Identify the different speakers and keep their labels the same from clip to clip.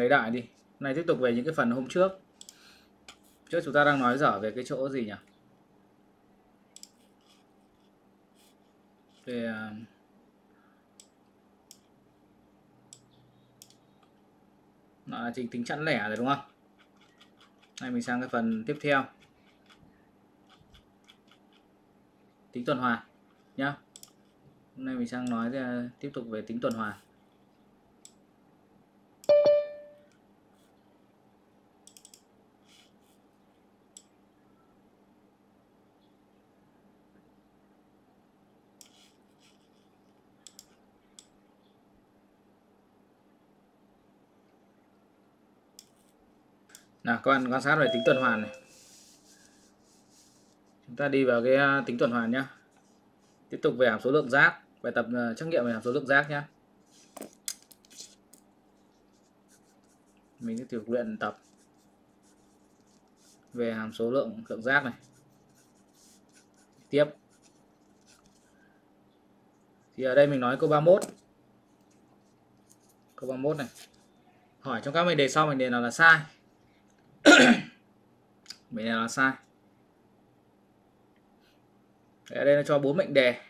Speaker 1: lấy đại đi. Này tiếp tục về những cái phần hôm trước. Trước chúng ta đang nói dở về cái chỗ gì nhỉ? Về à, là trình tính chẵn lẻ rồi đúng không? Này mình sang cái phần tiếp theo. Tính tuần hoàn nhá. Hôm nay mình sang nói à, tiếp tục về tính tuần hoàn. Nào các bạn quan sát về tính tuần hoàn này. Chúng ta đi vào cái à, tính tuần hoàn nhé tiếp tục về hàm số lượng giác bài tập à, trắc nghiệm về hàm số lượng giác nhé mình sẽ thực luyện tập về hàm số lượng lượng giác này. Tiếp. Thì ở đây mình nói câu 31 câu 31 này. Hỏi trong các mệnh đề sau mệnh đề nào là sai? mệnh đề là sai? Đấy, ở đây nó cho bốn mệnh đề.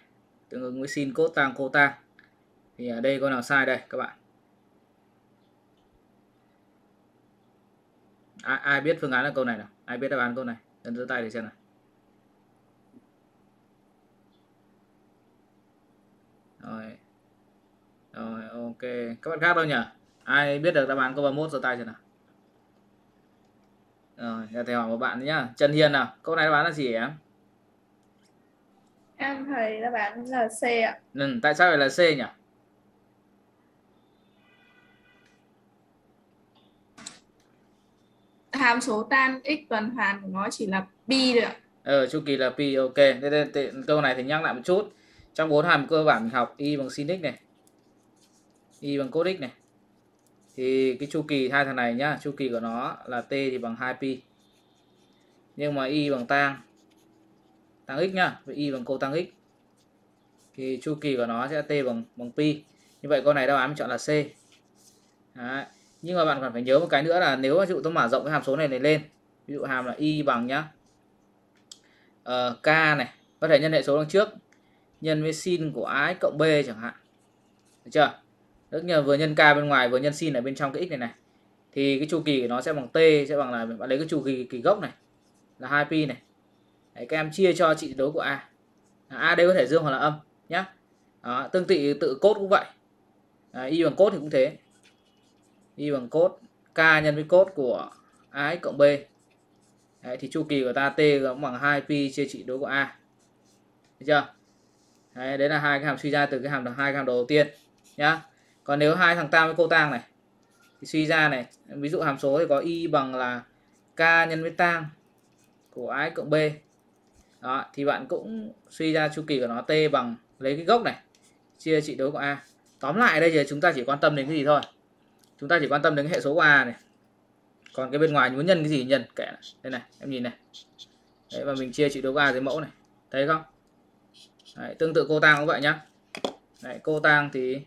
Speaker 1: Tương ứng với sin cốt tang cô tang. Thì ở đây có nào sai đây các bạn? Ai, ai biết phương án là câu này nào? Ai biết đáp án câu này? Ấn giơ tay để xem nào. Rồi. Rồi ok. Các bạn khác đâu nhỉ? Ai biết được đáp án câu 31 giơ tay xem nào? Rồi giờ thầy hỏi một bạn nhá. Trần Hiền nào câu này đáp án là gì em?
Speaker 2: Em thấy đáp án là C ạ.
Speaker 1: ừ, tại sao lại là C nhỉ?
Speaker 2: Hàm số tan x tuần hoàn của nó chỉ là pi ạ.
Speaker 1: ờ chu kỳ là pi ok. Thế, thế, thế, câu này thì nhắc lại một chút. Trong bốn hàm cơ bản mình học y bằng sin x này y bằng cos x này thì cái chu kỳ hai thằng này nhá chu kỳ của nó là t thì bằng 2 pi. Nhưng mà y bằng tang tăng x nhá vậy y bằng cô tăng x. Thì chu kỳ của nó sẽ t bằng bằng pi. Như vậy con này đáp án mình chọn là c. Đấy. nhưng mà bạn còn phải nhớ một cái nữa là nếu ví dụ tôi mở rộng cái hàm số này này lên ví dụ hàm là y bằng nhá ờ, k này có thể nhân hệ số đằng trước nhân với sin của a cộng b chẳng hạn. Được chưa? Tức là vừa nhân k bên ngoài vừa nhân sin ở bên trong cái x này này. Thì cái chu kỳ của nó sẽ bằng t sẽ bằng là bạn lấy cái chu kỳ kỳ gốc này là 2 pi này. Đấy, các em chia cho trị số của a. A đây có thể dương hoặc là âm nhé Đó, tương tự tự cốt cũng vậy. À, y bằng cốt thì cũng thế. Y bằng cốt k nhân với cốt của a cộng b. Đấy, thì chu kỳ của ta t cũng bằng 2 pi chia trị số của a. Được chưa? Đấy, đấy là hai cái hàm suy ra từ cái hàm hai cái hàm đầu tiên nhá còn nếu hai thằng tam với cô tang này thì suy ra này ví dụ hàm số thì có y bằng là k nhân với tang của a cộng b. Đó thì bạn cũng suy ra chu kỳ của nó t bằng lấy cái gốc này chia trị đối của a. Tóm lại đây giờ chúng ta chỉ quan tâm đến cái gì thôi. Chúng ta chỉ quan tâm đến cái hệ số của a này. Còn cái bên ngoài muốn nhân cái gì nhân kẻ này. đây này em nhìn này. Đấy và mình chia trị đối của a dưới mẫu này. Thấy không? Đấy, tương tự cô tang cũng vậy nhá. Đấy, cô tang thì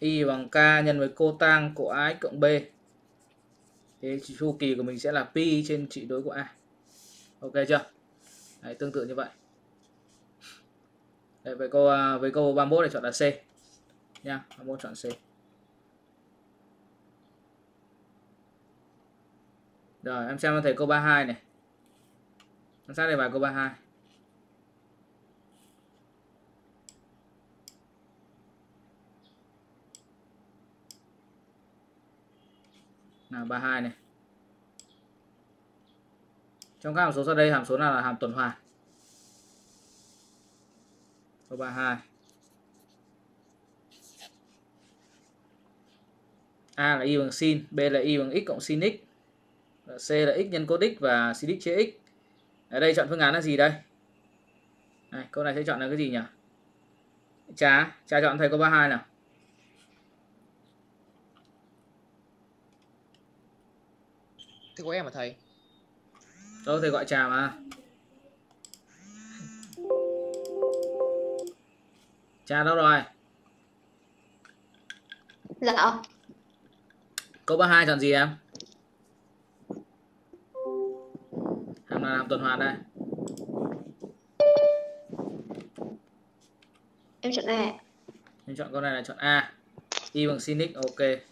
Speaker 1: y bằng k nhân với cô tang của a cộng b. Thế chu kỳ của mình sẽ là pi trên trị đối của a. Ok chưa? Đấy, tương tự như vậy. Đấy, à, với câu với câu 31 này chọn là C. Nha 31 chọn C. Rồi em xem thầy câu 32 này. Em sát đề bài câu 32 là 32 này. Trong các hàm số sau đây hàm số nào là hàm tuần hoàn? Câu 32 A là y bằng sin B là y bằng x cộng sin x C là x nhân cos x và sin x chia x. Ở đây chọn phương án là gì đây? Này, câu này sẽ chọn là cái gì nhỉ? Trà trà chọn thầy câu 32 nào.
Speaker 3: Thế của em mà thầy?
Speaker 1: Đâu thầy gọi trà mà trà đâu rồi?
Speaker 4: Dạ.
Speaker 1: câu 32 chọn gì em? Hàm nào hàm tuần hoàn đây.
Speaker 4: Em chọn A.
Speaker 1: em chọn câu này là chọn A. Y bằng sin x ok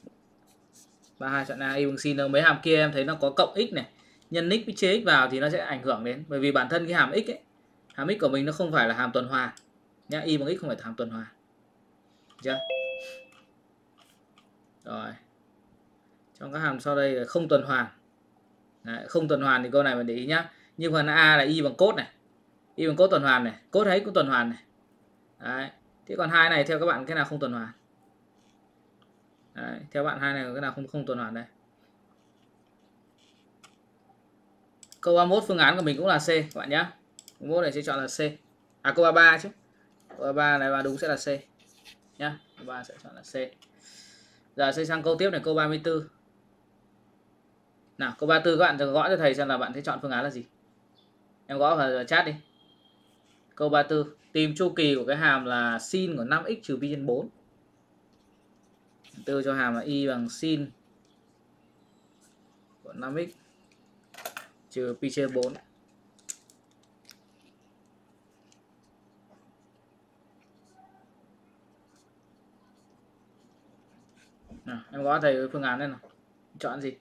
Speaker 1: 32 chọn A y bằng sin mấy hàm kia em thấy nó có cộng x này. Nhân x với chế x vào thì nó sẽ ảnh hưởng đến. Bởi vì bản thân cái hàm x ấy hàm x của mình nó không phải là hàm tuần hoàn nhá y bằng x không phải hàm tuần hoàn chưa? Rồi. Trong các hàm sau đây là không tuần hoàn Đấy, không tuần hoàn thì câu này mình để ý nhá. Nhưng phần a là y bằng cốt này. Y bằng cốt tuần hoàn này. Cốt ấy cũng tuần hoàn này. Đấy. thế còn hai này theo các bạn cái nào không tuần hoàn Đấy. theo bạn hai này cái nào không không tuần hoàn đây? Câu 31 phương án của mình cũng là C, các bạn nhé 31 này sẽ chọn là C. À câu 33 chứ. Câu 33 này và đúng sẽ là C. Nhá, câu 3 sẽ chọn là C. Giờ sẽ sang câu tiếp này, câu 34 nào, câu 34 các bạn gõ cho thầy xem là bạn sẽ chọn phương án là gì. Em gõ vào chat đi. Câu 34 tìm chu kỳ của cái hàm là sin của 5x trừ pi trên 4 tư cho hàm là y bằng sin của 5x trừ pi chia 4 nào, em có thầy phương án đây nào. Chọn gì?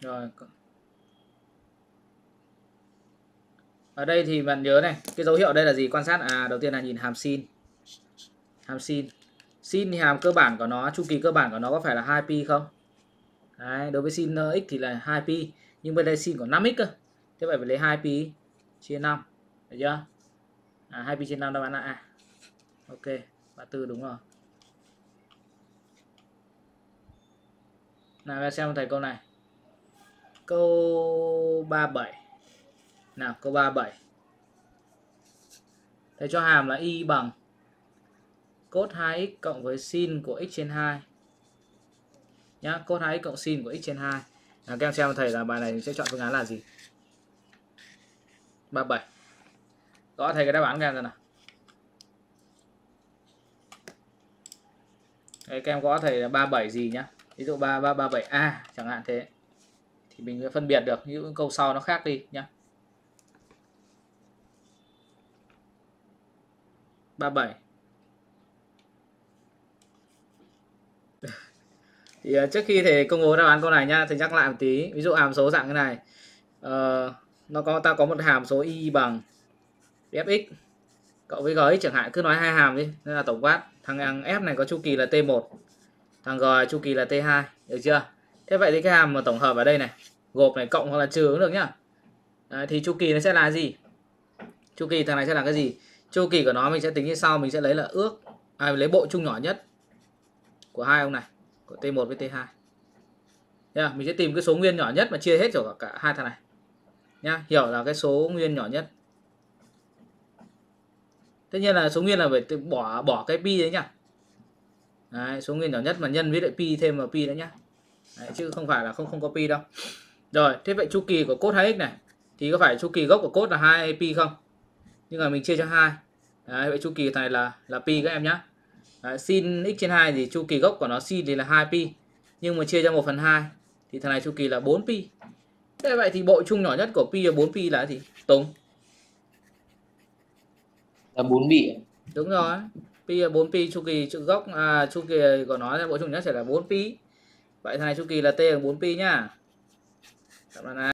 Speaker 1: Rồi ở đây thì bạn nhớ này cái dấu hiệu đây là gì? Quan sát à đầu tiên là nhìn hàm sin. Hàm sin. Sin thì hàm cơ bản của nó chu kỳ cơ bản của nó có phải là 2 pi không? Đấy, đối với sin uh, x thì là 2 pi nhưng bên đây sin của 5x cơ. Thế vậy phải lấy 2 pi chia 5 được chưa? À, 2 pi chia 5 đáp án là a ok và tư đúng rồi. Nào xem thầy câu này. Câu 37 nào câu 37 Thầy cho hàm là y bằng cos 2x cộng với sin của x trên 2 nhá cos 2x cộng sin của x trên 2 à, các em xem thầy là bài này sẽ chọn phương án là gì? 37 gõ thầy cái đáp án các em ra nào. Đấy, các em gõ thầy là 37 gì nhá. Ví dụ 3337A chẳng hạn thế. Thì mình sẽ phân biệt được những câu sau nó khác đi nhá. 37 thì uh, trước khi thầy công bố đáp án câu này nhá thầy nhắc lại một tí. Ví dụ hàm số dạng cái này. Uh, nó có ta có một hàm số y bằng fx cộng với gx chẳng hạn. Cứ nói hai hàm đi nên là tổng quát. Thằng f này có chu kỳ là t1 thằng g chu kỳ là t2 được chưa? Thế vậy thì cái hàm mà tổng hợp ở đây này gộp này cộng hoặc là trừ cũng được nhá. Đấy, thì chu kỳ nó sẽ là gì? Chu kỳ thằng này sẽ là cái gì chu kỳ của nó mình sẽ tính như sau mình sẽ lấy là ước à, lấy bộ chung nhỏ nhất của hai ông này của T1 với T2 nha mình sẽ tìm cái số nguyên nhỏ nhất mà chia hết cho cả hai thằng này. Nhá hiểu là cái số nguyên nhỏ nhất. Tất nhiên là số nguyên là phải bỏ bỏ cái pi đấy nhá đấy, số nguyên nhỏ nhất mà nhân với lại pi thêm vào pi nữa nhá. Đấy, chứ không phải là không không có pi đâu. Rồi thế vậy chu kỳ của cốt 2x này thì có phải chu kỳ gốc của cốt là 2 pi không? Nhưng mà mình chia cho hai. Đấy, vậy chu kỳ này là là pi các em nhé Đấy, sin x trên 2 thì chu kỳ gốc của nó sin thì là 2 pi. Nhưng mà chia cho 1 phần 2 thì thằng này chu kỳ là 4 pi. Thế vậy thì bộ chung nhỏ nhất của pi và 4 pi là gì? Tùng?
Speaker 5: Là 4 bị
Speaker 1: đúng rồi. Pi là 4 pi chu kỳ chu gốc à, chu kỳ của nó bộ chung nhất sẽ là 4 pi. Vậy thằng này chu kỳ là t là 4 pi nhá. Đáp án A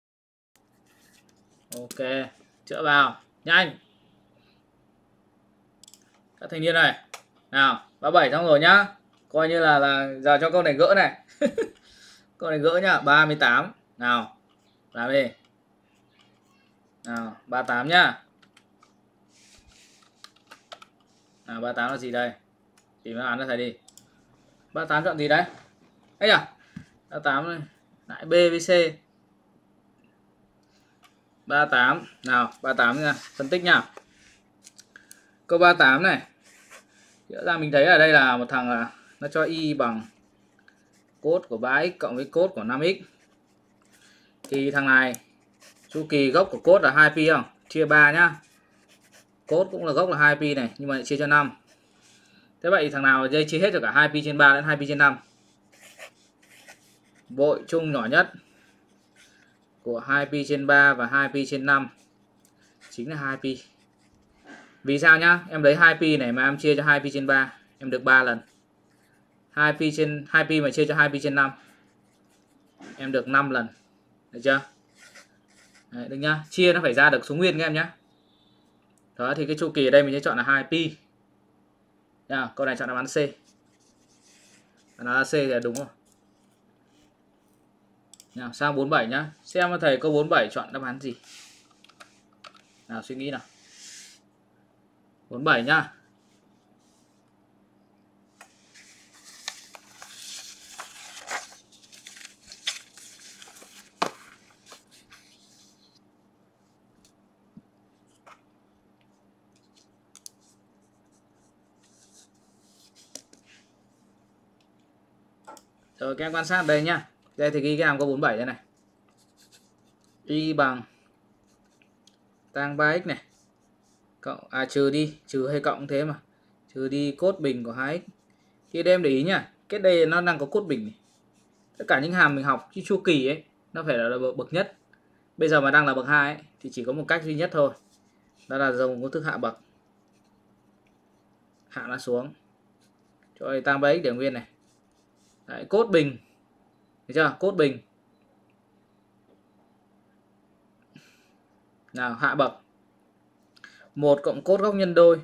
Speaker 1: ok chữa vào. Nhanh các thanh niên này. Nào 37 xong rồi nhá. Coi như là là giờ cho con này gỡ này. Con này gỡ nhá 38 nào, làm đi. Nào 38 nhá. Nào 38 là gì đây? Tìm án ra thầy đi. 38 chọn gì đấy ấy à 38 này. Lại B với C. 38 nào 38 nha. Phân tích nha câu 38 này. Nghĩa ra mình thấy ở đây là một thằng là nó cho y bằng cốt của 3x cộng với cốt của 5x thì thằng này, chu kỳ gốc của cốt là 2 pi không? Chia 3 nhá. Cốt cũng là gốc là 2 pi này, nhưng mà chia cho 5 thế vậy thằng nào dây chia hết được cả 2pi trên 3 đến 2pi trên 5 bội chung nhỏ nhất của 2 pi trên 3 và 2 pi trên 5 chính là 2 pi. Vì sao nhá? Em lấy 2 pi này mà em chia cho 2 pi trên 3, em được 3 lần. 2 pi trên 2 pi mà chia cho 2 pi trên 5, em được 5 lần. Được chưa? Đấy, được nhá. Chia nó phải ra được số nguyên các em nhá. Đó thì cái chu kỳ ở đây mình sẽ chọn là 2 pi. Nha, câu này chọn đáp án C. Đáp án C thì là đúng rồi. Nào sang 47 nhá. Xem thầy câu 47 chọn đáp án gì. Nào suy nghĩ nào. 47 nhá. Rồi, các em quan sát đây nhá. Đây thì ghi cái hàm có 47 đây này. Y bằng tan 3x này. Cộng à trừ đi, trừ hay cộng thế mà. Trừ đi cốt bình của 2x. Thì đem để ý nhá, cái đây nó đang có cốt bình này. Tất cả những hàm mình học cái chu kỳ ấy nó phải là bậc nhất. Bây giờ mà đang là bậc 2 ấy thì chỉ có một cách duy nhất thôi. Đó là dùng công thức hạ bậc. Hạ nó xuống. Cho đây tăng 3x để nguyên này. Đấy, cốt bình Thấy chưa? Cốt bình. Nào, hạ bậc. 1 cộng cốt góc nhân đôi.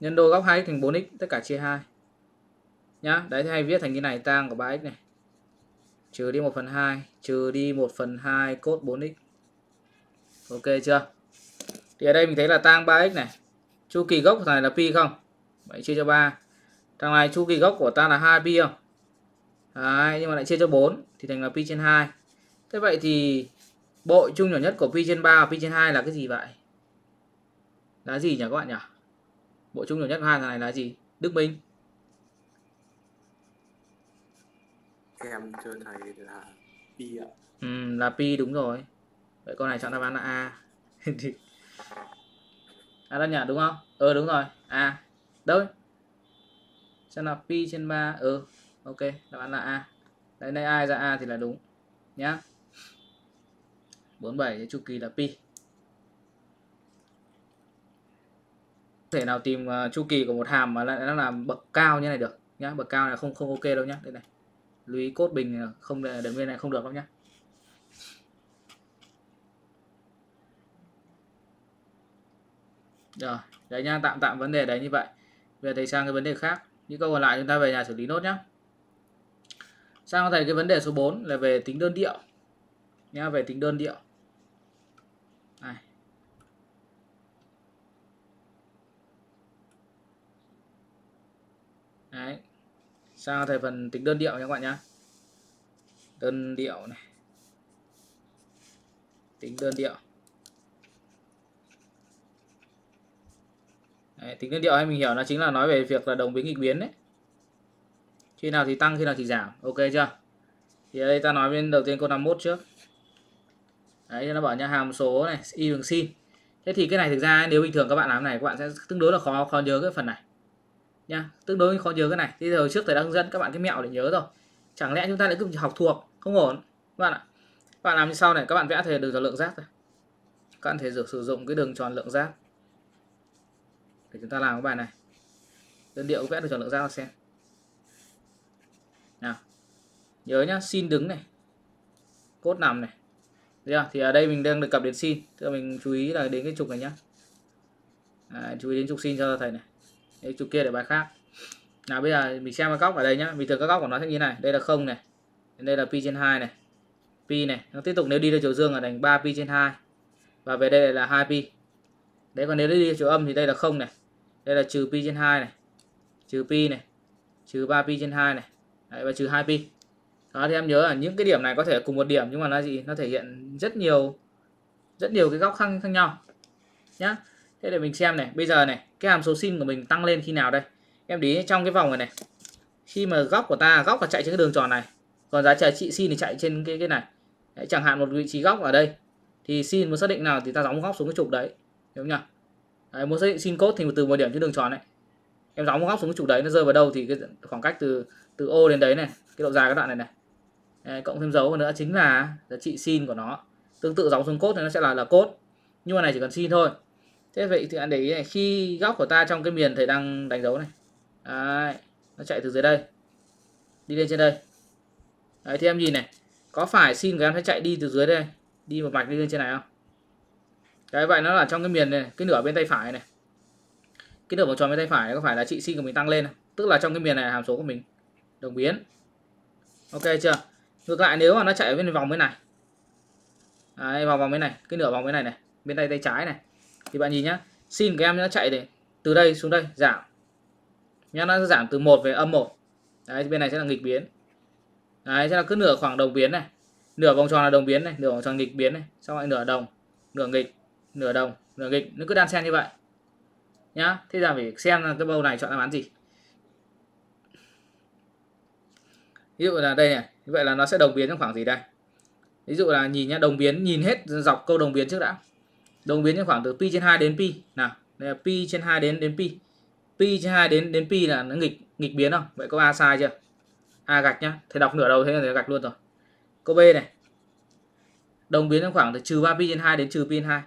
Speaker 1: Nhân đôi góc 2x thành 4x, tất cả chia 2. Nhá, đấy thì hay viết thành như này, tang của 3x này. Trừ đi 1 phần 2, trừ đi 1 phần 2 cốt 4x. Ok chưa? Thì ở đây mình thấy là tang 3x này. Chu kỳ gốc của thằng này là pi không? Vậy chia cho 3. Thằng này chu kỳ gốc của ta là 2 pi không? Đấy, nhưng mà lại chia cho 4 thì thành là pi trên 2. Thế vậy thì bội chung nhỏ nhất của pi trên 3 và pi trên 2 là cái gì vậy? Là gì nhỉ các bạn nhỉ? Bội chung nhỏ nhất của hai thằng này là gì? Đức Minh.
Speaker 4: em chưa thầy là pi ạ
Speaker 1: Ừ, là pi đúng rồi. Vậy con này chọn đáp án là A. à đó nhỉ đúng không? Ừ đúng rồi. A. Đâu? Xem là pi trên 3. Ừ, ok đáp án là a đấy đây ai ra a thì là đúng nhá 47 cái chu kỳ là pi thể nào tìm uh, chu kỳ của một hàm mà lại nó làm bậc cao như này được nhá. Bậc cao này không không ok đâu nhá. Đây này lưu ý cốt bình không để nguyên này không được đâu nhá. Rồi đấy nhá tạm tạm vấn đề đấy như vậy. Bây giờ thầy sang cái vấn đề khác. Những câu còn lại chúng ta về nhà xử lý nốt nhá. Sang thầy cái vấn đề số 4 là về tính đơn điệu. Nhá về tính đơn điệu này. Đấy. sang thầy phần tính đơn điệu nha các bạn nhá. Đơn điệu này. Tính đơn điệu. Đấy, tính đơn điệu hay mình hiểu nó chính là nói về việc là đồng biến nghịch biến đấy. Khi nào thì tăng khi nào thì giảm. Ok chưa? Thì ở đây ta nói bên đầu tiên câu 51 trước. Đấy nó bảo nha hàm số này y bằng sin. Thế thì cái này thực ra nếu bình thường các bạn làm này các bạn sẽ tương đối là khó khó nhớ cái phần này nha tương đối khó nhớ cái này. Thì hồi trước thầy đang hướng dẫn các bạn cái mẹo để nhớ rồi. Chẳng lẽ chúng ta lại cứ học thuộc không ổn? Các bạn ạ. Các bạn làm như sau này các bạn vẽ thể đường tròn lượng giác thôi. các bạn thể sử dụng cái đường tròn lượng giác để chúng ta làm cái bài này. Đơn điệu vẽ đường tròn lượng giác xem. Nào. Nhớ nhá sin đứng này. Cốt nằm này. Thấy chưa? thì ở đây mình đang được cập đến sin tức là mình chú ý là đến cái trục này nhá. À, chú ý đến trục sin cho thầy này. Đấy, trục kia để bài khác. Nào bây giờ mình xem cái góc ở đây nhá. Bình thường các góc của nó sẽ như này. Đây là không này. Đây là pi trên hai này. Pi này. Nó tiếp tục nếu đi theo chiều dương là thành 3 pi trên 2 và về đây là 2 pi. Đấy còn nếu đi theo chiều âm thì đây là không này. Đây là trừ pi trên 2 này. Trừ pi này. Trừ 3 pi trên 2 này. Đấy, và trừ 2 pi. Đó thì em nhớ là những cái điểm này có thể cùng một điểm nhưng mà nó gì? Nó thể hiện rất nhiều rất nhiều cái góc khác, khác nhau. Nhá thế để mình xem này. Bây giờ này cái hàm số sin của mình tăng lên khi nào đây? Em để trong cái vòng này này. Khi mà góc của ta góc là chạy trên cái đường tròn này còn giá trị sin thì chạy trên cái cái này. Đấy, chẳng hạn một vị trí góc ở đây thì sin muốn xác định nào thì ta gióng góc xuống cái trục đấy đúng không nhỉ? Đấy, muốn xác định sin cốt thì từ một điểm trên đường tròn này. Em gióng góc xuống cái trục đấy nó rơi vào đâu thì cái khoảng cách từ từ ô đến đấy này cái độ dài cái đoạn này này. Đấy, cộng thêm dấu nữa chính là giá trị sin của nó. Tương tự gióng xuống cốt thì nó sẽ là là cốt. Nhưng mà này chỉ cần sin thôi thế vậy thì anh để ý này khi góc của ta trong cái miền thầy đang đánh dấu này. Đấy, nó chạy từ dưới đây đi lên trên đây. Đấy thì em nhìn này có phải xin của em phải chạy đi từ dưới đây đi một mạch đi lên trên này không? Đấy vậy nó là trong cái miền này cái nửa bên tay phải này. Cái nửa vòng tròn bên tay phải này có phải là trị sin của mình tăng lên không? tức là trong cái miền này hàm số của mình đồng biến. Ok chưa? Ngược lại nếu mà nó chạy ở bên vòng bên này. Đấy, vòng vòng bên này cái nửa vòng bên này này bên tay tay trái này thì bạn nhìn nhá. Sin của em nó chạy để từ đây xuống đây, giảm. Nhá, nó giảm từ 1 về âm 1 đấy, bên này sẽ là nghịch biến. Đấy, sẽ là cứ nửa khoảng đồng biến này. Nửa vòng tròn là đồng biến này, nửa vòng tròn nghịch biến này. Xong lại nửa đồng, nửa nghịch, nửa đồng, nửa nghịch. Nó cứ đan xen như vậy. Nhá, thế là phải xem là cái bầu này chọn đáp án gì. Ví dụ là đây này như vậy là nó sẽ đồng biến trong khoảng gì đây? Ví dụ là nhìn nhá, đồng biến, nhìn hết dọc câu đồng biến trước đã đồng biến trong khoảng từ pi trên 2 đến pi. Nào đây là pi trên 2 đến đến pi. Pi trên 2 đến đến pi là nó nghịch nghịch biến không? Vậy có a sai chưa? A gạch nhá. Thầy đọc nửa đầu thế là thầy gạch luôn rồi. Câu b này. Đồng biến trong khoảng từ trừ 3 pi trên 2 đến trừ pi trên 2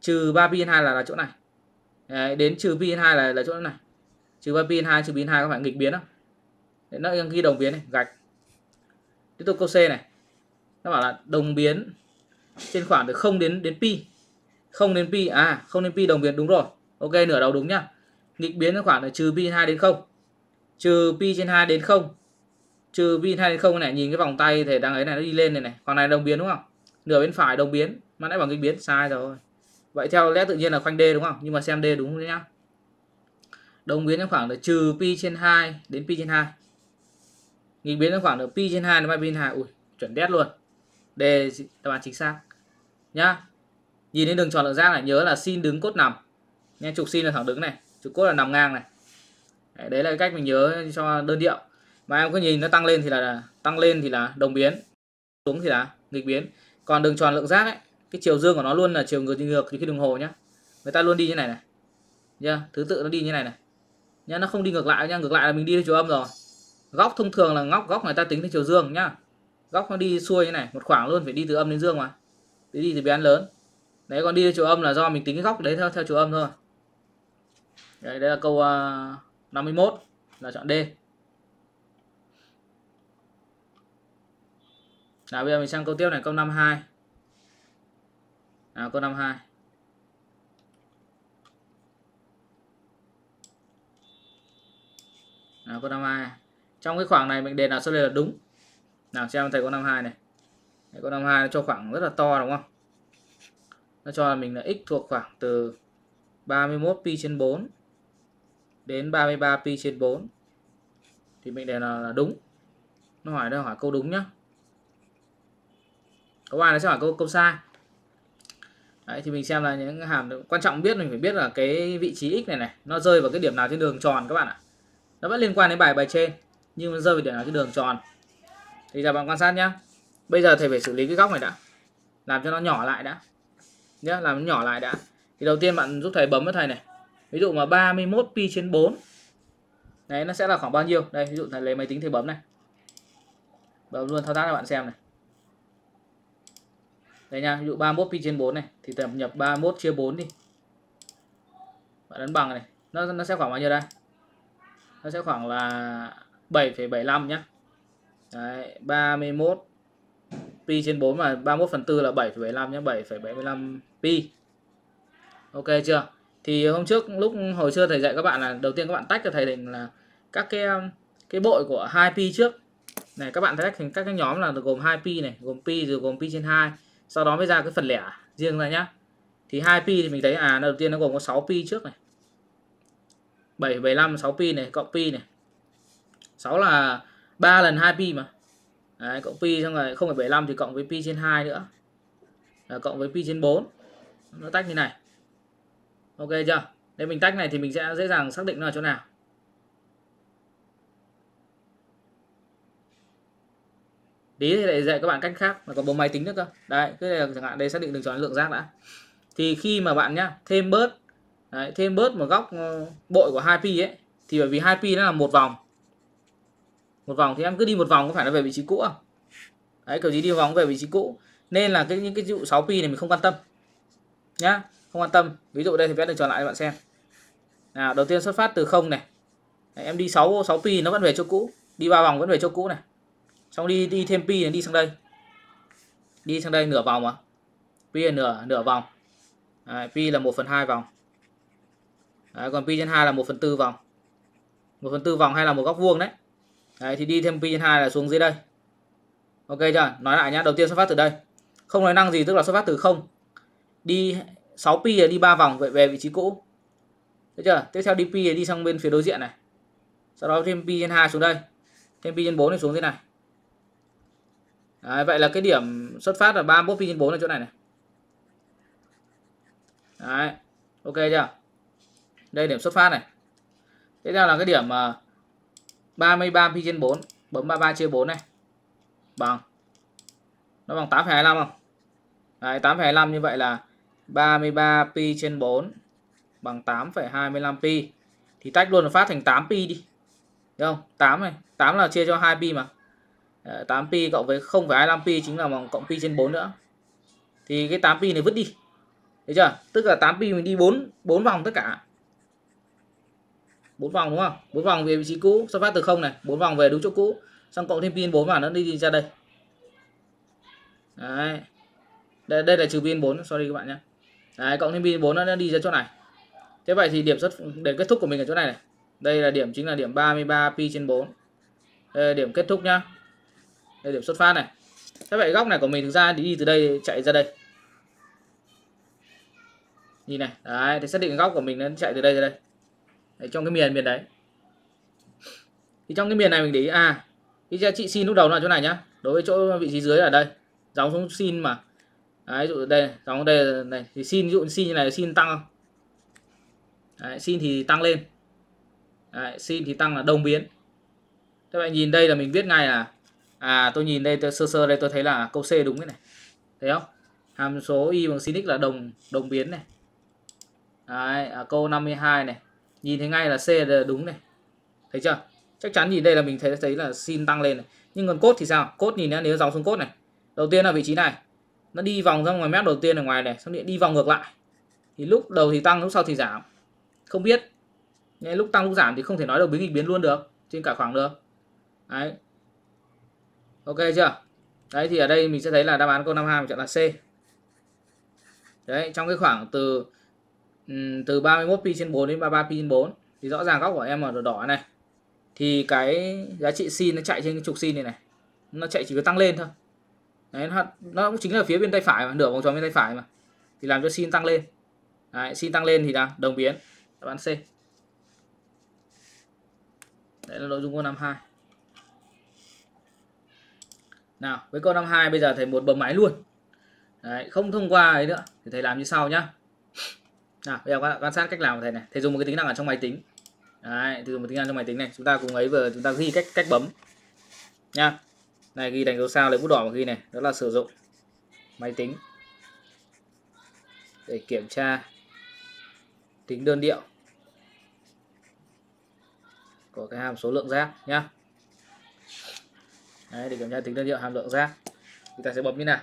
Speaker 1: trừ 3 pi trên 2 là là chỗ này. Đấy, đến trừ pi trên 2 là là chỗ này. Trừ 3 pi trên 2 trừ pi trên 2 có phải nghịch biến không? Đấy, nó ghi đồng biến này gạch. Tiếp tục câu C này. Nó bảo là đồng biến trên khoảng từ 0 đến đến pi không đến pi à không đến pi đồng biến đúng rồi. Ok, nửa đầu đúng nhá. Nghịch biến trên khoảng là trừ pi 2 đến 0 trừ pi trên 2 đến 0 trừ pi 2 đến 0 này nhìn cái vòng tay thể đang ấy này, nó đi lên này này. Còn này đồng biến đúng không? Nửa bên phải đồng biến, mà nãy bằng nghịch biến, sai rồi. Vậy theo lẽ tự nhiên là khoanh D đúng không? Nhưng mà xem D đúng không nhá. Đồng biến trong khoảng là trừ pi trên 2 đến pi trên 2 nghịch biến trong khoảng là pi trên 2 đến pi trên 2 ui, chuẩn đét luôn. D, đáp án chính xác. Nhá nhìn đến đường tròn lượng giác này nhớ là sin đứng cốt nằm. Nghe trục sin là thẳng đứng này trục cốt là nằm ngang này. Đấy, là cái cách mình nhớ cho đơn điệu. Mà em cứ nhìn nó tăng lên thì là tăng lên thì là đồng biến xuống thì là nghịch biến. Còn đường tròn lượng giác ấy cái chiều dương của nó luôn là chiều ngược ngược như cái đồng hồ nhá. Người ta luôn đi như này này. Nhá thứ tự nó đi như này này. Nhá nó không đi ngược lại nhá ngược lại là mình đi theo chiều âm rồi. Góc thông thường là góc góc người ta tính theo chiều dương nhá. Góc nó đi xuôi như này một khoảng luôn phải đi từ âm đến dương mà. Đi đi từ bé lớn đấy còn đi theo chiều âm là do mình tính cái góc đấy theo theo chiều âm thôi. Đấy, đây là câu à, uh, 51 là chọn D. Nào bây giờ mình sang câu tiếp này câu 52 nào câu 52 nào câu 52 trong cái khoảng này mình đề nào số đề là đúng? Nào xem thầy câu 52 này. Đấy, câu 52 nó cho khoảng rất là to đúng không? Nó cho là mình là x thuộc khoảng từ 31 pi trên 4 đến 33 pi trên 4 thì mình đề là, là đúng. Nó hỏi đây hỏi câu đúng nhá. Có ai nó sẽ hỏi câu câu sai. Đấy, thì mình xem là những hàm quan trọng biết mình phải biết là cái vị trí x này này nó rơi vào cái điểm nào trên đường tròn các bạn ạ. Nó vẫn liên quan đến bài bài trên nhưng nó rơi vào điểm nào trên đường tròn. Thì giờ bạn quan sát nhá. Bây giờ thầy phải xử lý cái góc này đã. Làm cho nó nhỏ lại đã nhá làm nhỏ lại đã. Thì đầu tiên bạn giúp thầy bấm với thầy này. Ví dụ mà 31 pi trên 4 đấy nó sẽ là khoảng bao nhiêu? Đây ví dụ thầy lấy máy tính thầy bấm này. Bấm luôn thao tác cho bạn xem này. Đây nha ví dụ 31 pi trên 4 này thì thầy nhập 31 chia 4 đi. Bạn ấn bằng này. Nó nó sẽ khoảng bao nhiêu đây? Nó sẽ khoảng là 7,75 nhá. Đấy, 31 pi trên 4 mà 31 phần 4 là 7,75 nhé 7,75 pi. Ok chưa? Thì hôm trước lúc hồi xưa thầy dạy các bạn là đầu tiên các bạn tách cho thầy định là các cái um, cái bội của 2 pi trước. Này các bạn tách thành các cái nhóm là gồm 2 pi này gồm pi rồi gồm pi trên 2 sau đó mới ra cái phần lẻ riêng ra nhá. Thì 2 pi thì mình thấy à đầu tiên nó gồm có 6 pi trước này. 775 6 pi này cộng pi này. 6 là 3 lần 2 pi mà. Đấy, cộng pi xong rồi 0,75 thì cộng với pi trên 2 nữa. Là cộng với pi trên 4 nó tách như này. Ok chưa? Nếu mình tách này thì mình sẽ dễ dàng xác định nó ở chỗ nào. Tí thì lại dạy các bạn cách khác mà có bấm máy tính nữa cơ. Đấy cái này là chẳng hạn đây xác định đường tròn lượng giác đã. Thì khi mà bạn nhá thêm bớt đấy, thêm bớt một góc ờ, bội của 2 pi ấy thì bởi vì hai pi nó là một vòng một vòng thì em cứ đi một vòng có phải là về vị trí cũ không? Đấy kiểu gì đi một vòng về vị trí cũ. Nên là cái những cái dụ 6 pi này mình không quan tâm. Nhá không quan tâm. Ví dụ đây thì vẽ được trở lại cho bạn xem. Nào đầu tiên xuất phát từ không này. Đấy, em đi 6 6 pi nó vẫn về chỗ cũ. Đi ba vòng vẫn về chỗ cũ này. Xong đi đi thêm pi này đi sang đây. Đi sang đây nửa vòng mà. Pi là nửa nửa vòng. Đấy, pi là 1 phần hai vòng. Đấy, còn pi trên hai là 1 phần tư vòng. 1 phần tư vòng hay là một góc vuông đấy đấy thì đi thêm pi trên 2 là xuống dưới đây ok chưa nói lại nhá đầu tiên xuất phát từ đây không nói năng gì tức là xuất phát từ không đi 6 pi là đi ba vòng về, về vị trí cũ Thấy chưa? Tiếp theo đi pi là đi sang bên phía đối diện này. Sau đó thêm pi trên 2 xuống đây. Thêm pi trên 4 này xuống dưới này. Đấy, vậy là cái điểm xuất phát là 31 pi trên 4 ở chỗ này này. Đấy. Ok chưa? Đây điểm xuất phát này. Tiếp theo là cái điểm uh, 33 pi trên 4, bấm 33 chia 4 này. Bằng nó bằng 8,25 không? Đấy, 8,25 như vậy là 33 pi trên 4 bằng 8,25 pi thì tách luôn phát thành 8 pi đi. Được không? 8 này, 8 là chia cho 2 pi mà. Ờ, 8 pi cộng với 0,25 pi chính là bằng cộng pi trên 4 nữa. Thì cái 8 pi này vứt đi. Thấy chưa? Tức là 8 pi mình đi 4 4 vòng tất cả. 4 vòng đúng không? 4 vòng về vị trí cũ, xuất phát từ không này, 4 vòng về đúng chỗ cũ, xong cộng thêm pin 4 vào nó đi, đi ra đây. Đấy. Đây, đây là trừ pin 4, sorry các bạn nhé. Đấy, cộng thêm pin 4 nó đi ra chỗ này. Thế vậy thì điểm xuất để kết thúc của mình ở chỗ này này. Đây là điểm chính là điểm 33 pi trên 4. Đây là điểm kết thúc nhá. Đây là điểm xuất phát này. Thế vậy góc này của mình thực ra thì đi từ đây chạy ra đây. Nhìn này, đấy, thì xác định góc của mình nó chạy từ đây ra đây. Đấy, trong cái miền miền đấy. Thì trong cái miền này mình để ý à, cái giá trị sin lúc đầu là chỗ này nhá. Đối với chỗ vị trí dưới ở đây. Dòng xuống sin mà. Đấy, ví dụ đây, dòng đây này thì sin ví dụ sin như này sin tăng không? Đấy, sin thì tăng lên. Đấy, sin thì tăng là đồng biến. Các bạn nhìn đây là mình viết ngay là à tôi nhìn đây tôi sơ sơ đây tôi thấy là câu C đúng cái này. Thấy không? Hàm số y bằng sin x là đồng đồng biến này. Đấy, à, câu 52 này. Nhìn thấy ngay là C là đúng này. Thấy chưa? Chắc chắn nhìn đây là mình thấy thấy là sin tăng lên này. Nhưng còn cốt thì sao? Cốt nhìn nhá, nếu dòng xuống cốt này. Đầu tiên là vị trí này. Nó đi vòng ra ngoài mép đầu tiên ở ngoài này, xong đi vòng ngược lại. Thì lúc đầu thì tăng, lúc sau thì giảm. Không biết. Nên lúc tăng lúc giảm thì không thể nói được biến nghịch biến luôn được trên cả khoảng được. Đấy. Ok chưa? Đấy thì ở đây mình sẽ thấy là đáp án câu 52 mình chọn là C. Đấy, trong cái khoảng từ Ừ, từ 31 pi trên 4 đến 33 pi trên 4 thì rõ ràng góc của em ở đỏ đỏ này. Thì cái giá trị sin nó chạy trên cái trục sin này này. Nó chạy chỉ có tăng lên thôi. Đấy nó, nó cũng chính là phía bên tay phải mà nửa vòng tròn bên tay phải mà. Thì làm cho sin tăng lên. Đấy, sin tăng lên thì là đồng biến. Đáp án C. Đấy là nội dung câu 52 nào với câu 52 bây giờ thầy một bấm máy luôn. Đấy, không thông qua ấy nữa. Thì thầy làm như sau nhá nào bây giờ quan sát cách làm của thầy này. Thầy dùng một cái tính năng ở trong máy tính. Đấy từ một tính năng trong máy tính này. Chúng ta cùng ấy vừa chúng ta ghi cách cách bấm. Nha. Này ghi đánh dấu sao lấy bút đỏ mà ghi này. Đó là sử dụng máy tính để kiểm tra tính đơn điệu của cái hàm số lượng giác nhá. Đấy, để kiểm tra tính đơn điệu hàm lượng giác. Chúng ta sẽ bấm như nào?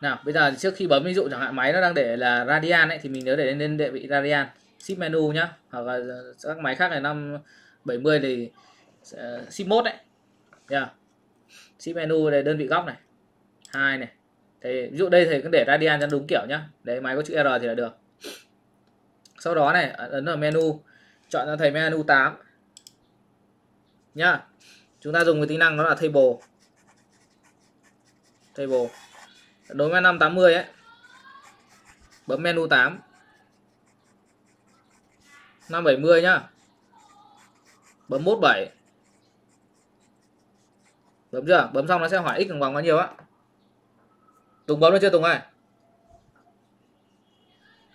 Speaker 1: Nào bây giờ trước khi bấm ví dụ chẳng hạn máy nó đang để là radian ấy thì mình nhớ để lên định vị radian. Ship menu nhá hoặc là các máy khác là năm 70 thì uh, ship mode đấy. Yeah. ship menu để đơn vị góc này. Hai này. Thì ví dụ đây thì cứ để radian cho đúng kiểu nhá. Để máy có chữ R thì là được. Sau đó này ấn vào menu chọn ra thầy menu 8 nhá. Chúng ta dùng cái tính năng đó là table. Table đối với 580 ấy. Bấm menu 8 570 nhá. Bấm mốt 7 bấm chưa? Bấm xong nó sẽ hỏi x bằng bao nhiêu á? Tùng bấm được chưa Tùng ơi?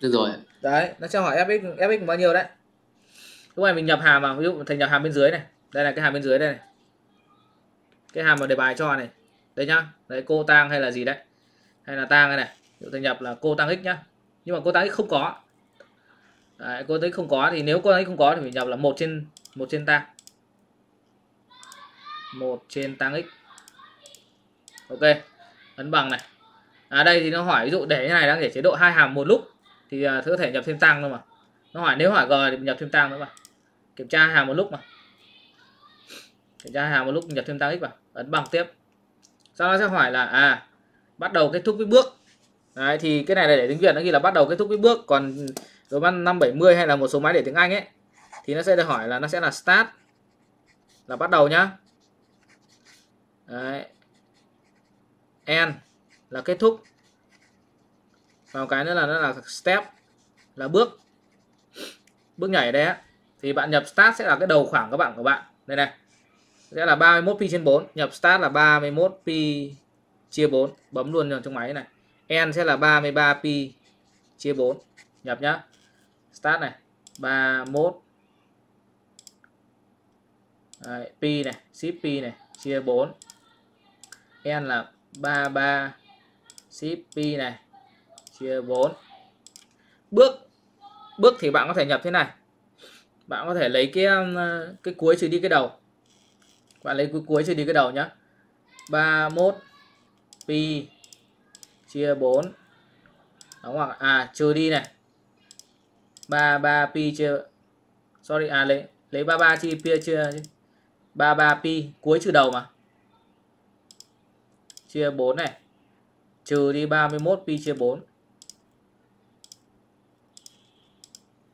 Speaker 3: Được rồi.
Speaker 1: Đấy nó sẽ hỏi fx fx bao nhiêu đấy. Lúc này mình nhập hàm vào ví dụ thành nhập hàm bên dưới này. Đây là cái hàm bên dưới đây này. Cái hàm mà đề bài cho này. Đây nhá. Đấy cô tang hay là gì đấy hay là tang đây này. Ví dụ thành nhập là cô tăng x nhá. Nhưng mà cô tăng x không có. Đấy, cô tích không có thì nếu cô tích không có thì phải nhập là một trên một trên tăng một trên tăng x. Ok ấn bằng này. À đây thì nó hỏi ví dụ để như này đang để chế độ hai hàm một lúc thì uh, có thể nhập thêm tăng thôi mà. Nó hỏi nếu hỏi g thì nhập thêm tăng nữa mà. Kiểm tra hai hàm một lúc mà. Kiểm tra hai hàm một lúc nhập thêm tăng x vào ấn bằng tiếp. Sau đó sẽ hỏi là à bắt đầu kết thúc với bước. Đấy, thì cái này là để tiếng việt nó ghi là bắt đầu kết thúc với bước. Còn đối văn năm 70 hay là một số máy để tiếng anh ấy, thì nó sẽ được hỏi là nó sẽ là start, là bắt đầu nhá. Đấy. End, là kết thúc. Và một cái nữa là nó là step, là bước. Bước nhảy ở đây á. Thì bạn nhập start sẽ là cái đầu khoảng các bạn của bạn. Đây này. Sẽ là 31 pi trên 4 nhập start là 31 pi chia 4 bấm luôn vào trong máy này. N sẽ là 33 pi chia 4 nhập nhá. Start này. 31 Đấy, pi này ship pi này chia 4 n là 33 ship pi này chia 4 bước bước thì bạn có thể nhập thế này. Bạn có thể lấy cái um, cái cuối trừ đi cái đầu. Bạn lấy cuối cuối trừ đi cái đầu nhá. 31 pi. Chia 4 đúng không à trừ đi này. 33 pi chia sorry à lấy lấy 33 chia pi chia 33 pi cuối trừ đầu mà. Chia 4 này. Trừ đi 31 pi chia 4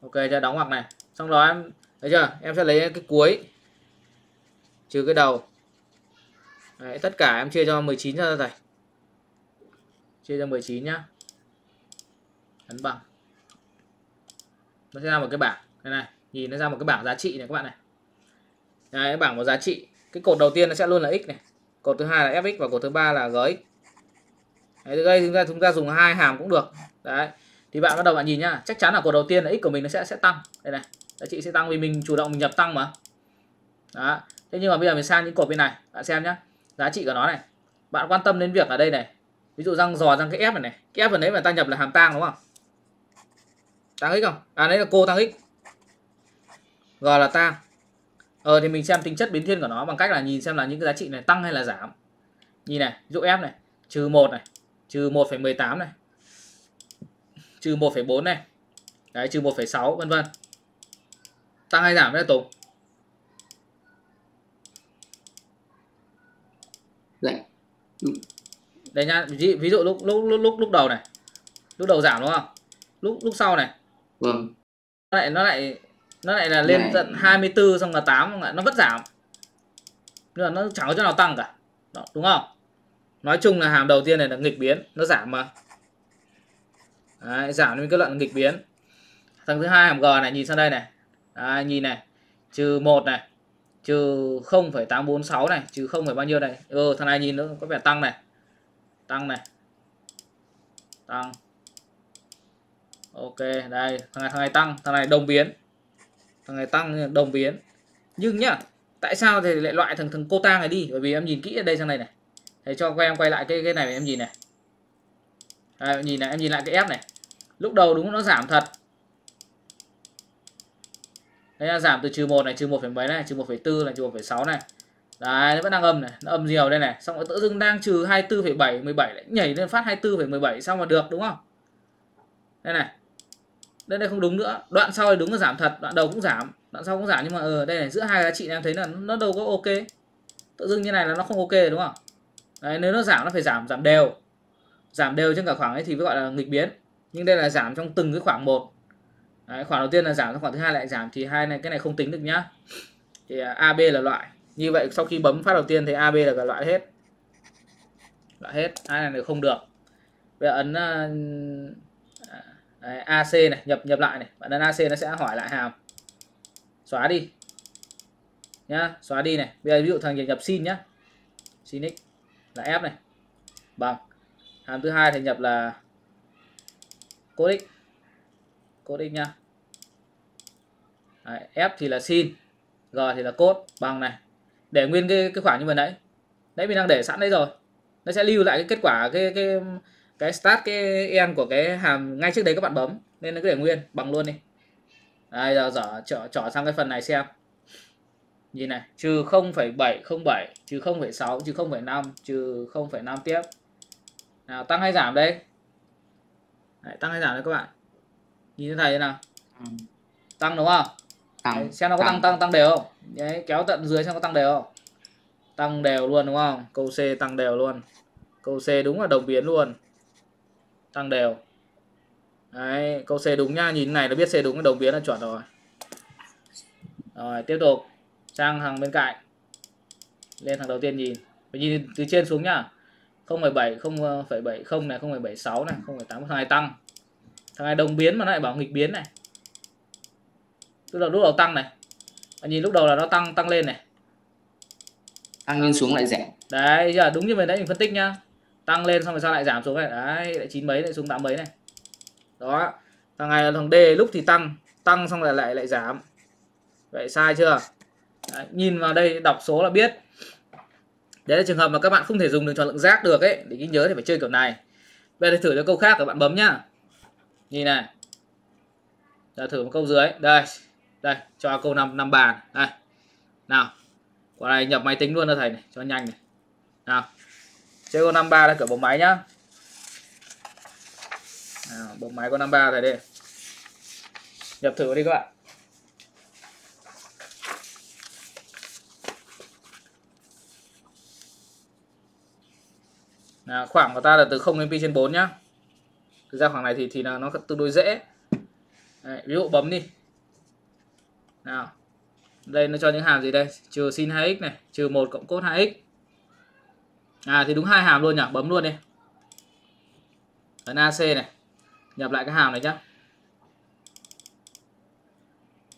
Speaker 1: ok cho đóng ngoặc này. Xong đó em thấy chưa? Em sẽ lấy cái cuối. Trừ cái đầu. Đấy, tất cả em chia cho 19 cho thầy chia cho 19 nhá. Ấn bằng. Nó sẽ ra một cái bảng. Đây này nhìn nó ra một cái bảng giá trị này các bạn này. Đấy, bảng một giá trị. Cái cột đầu tiên nó sẽ luôn là x này. Cột thứ hai là fx và cột thứ ba là gx Đấy, đây chúng ta chúng ta dùng hai hàm cũng được. Đấy thì bạn bắt đầu bạn nhìn nhá. Chắc chắn là cột đầu tiên là x của mình nó sẽ sẽ tăng. Đây này giá trị sẽ tăng vì mình chủ động mình nhập tăng mà. Đó thế nhưng mà bây giờ mình sang những cột bên này. Bạn xem nhá. Giá trị của nó này. Bạn quan tâm đến việc ở đây này ví dụ răng dò răng cái f này này. Cái f ở đấy mà ta nhập là hàm tăng đúng không? Tăng x không? À đấy là cô tăng x. G là tăng ờ thì mình xem tính chất biến thiên của nó bằng cách là nhìn xem là những cái giá trị này tăng hay là giảm. Nhìn này ví dụ f này trừ một này trừ 1,18 này trừ 1,4 này đấy trừ 1,6 vân vân. Tăng hay giảm đấy Tùng?
Speaker 5: Dạ.
Speaker 1: Ừ đây nhá ví, ví dụ lúc lúc lúc lúc lúc đầu này. Lúc đầu giảm đúng không? Lúc lúc sau này.
Speaker 5: Vâng.
Speaker 1: Nó lại nó lại nó lại là lên tận 24 xong là 8 xong lại nó vẫn giảm. Nhưng mà nó chẳng có chỗ nào tăng cả. Đó, đúng không? Nói chung là hàm đầu tiên này là nghịch biến nó giảm mà. Đấy, giảm đến cái luận nghịch biến. Thằng thứ hai hàm g này nhìn sang đây này. Đấy, nhìn này. Trừ 1 này. Trừ 0,846 này. Trừ 0, bao nhiêu này? Ừ thằng này nhìn nó có vẻ tăng này tăng này. Tăng. Ok đây thằng này thằng này tăng thằng này đồng biến. Thằng này tăng đồng biến. Nhưng nhá tại sao thì lại loại thằng thằng cô tang này đi? Bởi vì em nhìn kỹ ở đây sang này này. Thầy cho em quay lại cái cái này em nhìn này. Đây, em nhìn này em nhìn lại cái ép này. Lúc đầu đúng nó giảm thật. Đây là giảm từ trừ 1 này trừ 1 mấy này trừ 1,4 này trừ 1,6 này đấy nó vẫn đang âm này nó âm nhiều đây này. Xong rồi tự dưng đang trừ 24,7 17 lại nhảy lên phát 24,17 xong mà được đúng không? Đây này. Đây đây không đúng nữa. Đoạn sau thì đúng là giảm thật đoạn đầu cũng giảm. Đoạn sau cũng giảm nhưng mà ở đây này giữa hai giá trị em thấy là nó đâu có ok. Tự dưng như này là nó không ok đúng không? Đấy nếu nó giảm nó phải giảm giảm đều. Giảm đều trên cả khoảng ấy thì mới gọi là nghịch biến. Nhưng đây là giảm trong từng cái khoảng một. Đấy, khoảng đầu tiên là giảm khoảng thứ hai lại giảm thì hai này cái này không tính được nhá. Thì à, AB là loại như vậy sau khi bấm phát đầu tiên thì AB là cả loại hết. Loại hết hai này không được. Bây giờ ấn ờ, à, Đấy, AC này nhập nhập lại này. Bạn ấn AC nó sẽ hỏi lại hàm. Xóa đi. Nhá xóa đi này. Bây giờ ví dụ thằng nhập sin nhá. Sin x là f này. Bằng. Hàm thứ hai thì nhập là code x. Code x nhá. Đấy, f thì là sin. G thì là code bằng này để nguyên cái cái khoảng như vừa nãy. Đấy mình đang để sẵn đấy rồi. Nó sẽ lưu lại cái kết quả cái cái cái start cái end của cái hàm ngay trước đấy các bạn bấm. Nên nó cứ để nguyên bằng luôn đi. Đây giờ dở trở trở sang cái phần này xem. Nhìn này trừ 0,707 trừ 0,6 trừ 0,5 trừ 0,5 tiếp. Nào tăng hay giảm đây? Đấy, tăng hay giảm đấy các bạn. Nhìn thấy thầy thế nào? Tăng đúng không
Speaker 5: tăng.
Speaker 1: Đấy, xem nó có tăng. tăng tăng đều không? Đấy kéo tận dưới xem có tăng đều không? Tăng đều luôn đúng không? Câu C tăng đều luôn. Câu C đúng là đồng biến luôn. Tăng đều. Đấy câu C đúng nhá nhìn này nó biết C đúng là đồng biến là chuẩn rồi. Rồi tiếp tục. Sang hàng bên cạnh. Lên hàng đầu tiên nhìn. Phải nhìn từ trên xuống nhá 0,7 0,70 này 0,76 này 0,8 thằng này tăng. Thằng này đồng biến mà nó lại bảo nghịch biến này tức là lúc đầu tăng này. Bạn nhìn lúc đầu là nó tăng tăng lên này.
Speaker 5: Tăng nhưng xuống lại giảm.
Speaker 1: Đấy giờ đúng như mình đấy mình phân tích nhá. Tăng lên xong rồi sao lại giảm xuống này? Đấy lại chín mấy lại xuống tám mấy này. Đó. Thằng này là thằng D lúc thì tăng. Tăng xong rồi lại lại giảm. Vậy sai chưa? Đấy, nhìn vào đây đọc số là biết. Đấy là trường hợp mà các bạn không thể dùng đường tròn lượng giác được ấy để ghi nhớ thì phải chơi kiểu này. Bây giờ thử cho câu khác các bạn bấm nhá. Nhìn này. Giờ thử một câu dưới. Đây đây cho câu năm năm bàn. Đây. Nào quả này nhập máy tính luôn cho thầy này cho nhanh này. Nào chơi câu 53 là cửa bóng máy nhá. Nào, bóng máy con 53 thầy đây. Nhập thử đi các bạn. Nào, khoảng của ta là từ 0 đến pi trên 4 nhá. Thực ra khoảng này thì thì là nó tương đối dễ. Đấy, ví dụ bấm đi nào. Đây, nó cho những hàm gì đây? Trừ sin 2x này, trừ 1 cộng cos 2x à thì đúng hai hàm luôn nhỉ? Bấm luôn đi. Ấn AC này. Nhập lại cái hàm này nhá.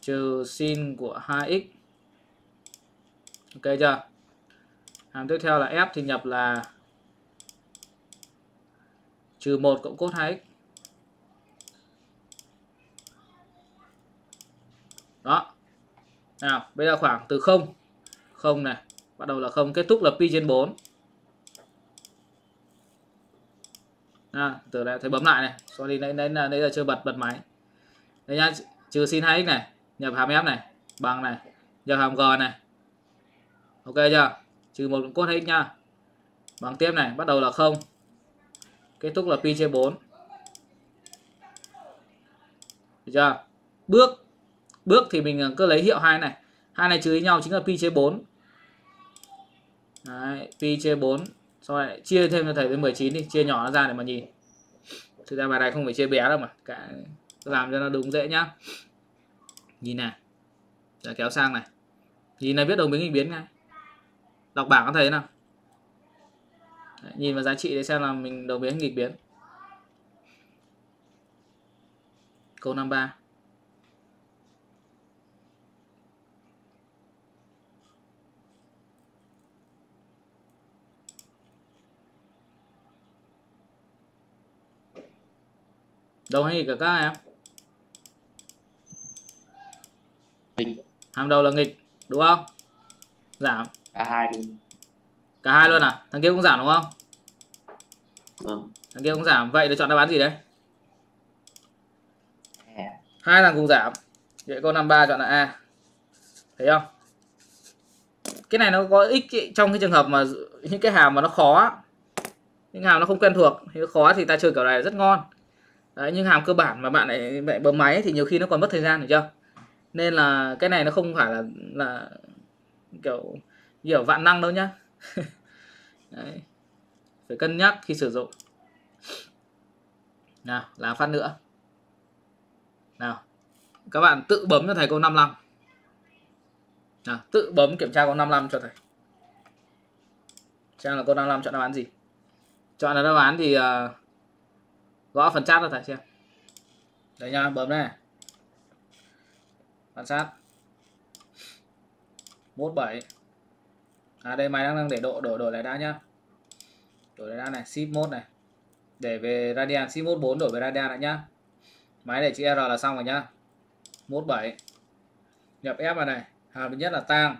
Speaker 1: Trừ sin của 2x ok chưa? Hàm tiếp theo là f thì nhập là trừ 1 cộng cos 2x đó nào bây giờ khoảng từ 0 0 này bắt đầu là 0 kết thúc là pi trên 4 à, từ đây thấy bấm lại này. Sorry nãy nãy là nãy là chưa bật bật máy. Đây nhá trừ sin 2x này nhập hàm f này bằng này nhập hàm g này. Ok chưa? Trừ một cốt 2x nha bằng tiếp này bắt đầu là 0 kết thúc là pi trên 4 được chưa? Bước bước thì mình à, cứ lấy hiệu hai này. Hai này trừ với nhau chính là pi chia 4 Đấy, pi chia 4 sau lại chia thêm cho thầy với 19 đi chia nhỏ nó ra để mà nhìn. Thực ra bài này không phải chia bé đâu mà cả làm cho nó đúng dễ nhá. Nhìn này. Đã kéo sang này. Nhìn này biết đồng biến nghịch biến ngay. Đọc bảng có thấy nào? Đấy, nhìn vào giá trị để xem là mình đồng biến nghịch biến. Câu 53 Đồng hay nghịch cả các em?
Speaker 5: nghịch
Speaker 1: Hàm đầu là nghịch, đúng không? Giảm.
Speaker 5: cả hai đi
Speaker 1: Cả hai luôn à? Thằng kia cũng giảm đúng không?
Speaker 5: vâng
Speaker 1: Thằng kia cũng giảm. Vậy để chọn đáp án gì đấy?
Speaker 5: À,
Speaker 1: Hai thằng cùng giảm. Vậy câu 53 chọn là A. Thấy không? Cái này nó có ích trong cái trường hợp mà những cái hàm mà nó khó những hàm nó không quen thuộc thì nó khó thì ta chơi kiểu này rất ngon Đấy, nhưng hàm cơ bản mà bạn lại, lại bấm máy thì nhiều khi nó còn mất thời gian được chưa? Nên là cái này nó không phải là là kiểu kiểu vạn năng đâu nhá. Đấy. phải cân nhắc khi sử dụng. Nào làm phát nữa. Nào các bạn tự bấm cho thầy câu 55 nào tự bấm kiểm tra câu 55 cho thầy. Xem là câu 55 chọn đáp án gì. Chọn là đáp án thì uh, gõ phần chat ra thầy xem. Đấy nha bấm này. Quan sát 17 à đây máy đang đang để độ đổi đổi lại đã nhá. Đổi lại đã này shift mode này. Để về radian shift mode 4 đổi về radian lại nhá. Máy để chữ R là xong rồi nhá. Mode 7 nhập F vào này. Hàm thứ nhất là tang.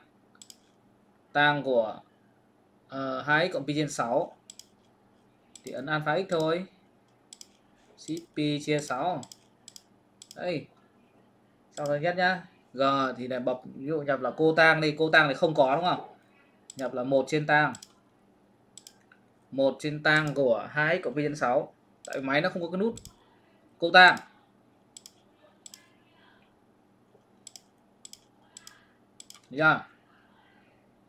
Speaker 1: Tang của ờ, uh, 2x cộng pi trên 6 thì ấn alpha x thôi pi chia 6 đây. Sau thứ nhất nhá. G thì là bập, ví dụ nhập là cô tang đi, cô tang thì không có, đúng không? Nhập là một trên tang. Một trên tang của 2 cộng pi nhân 6 tại vì máy nó không có cái nút. Cô tang. Được chưa?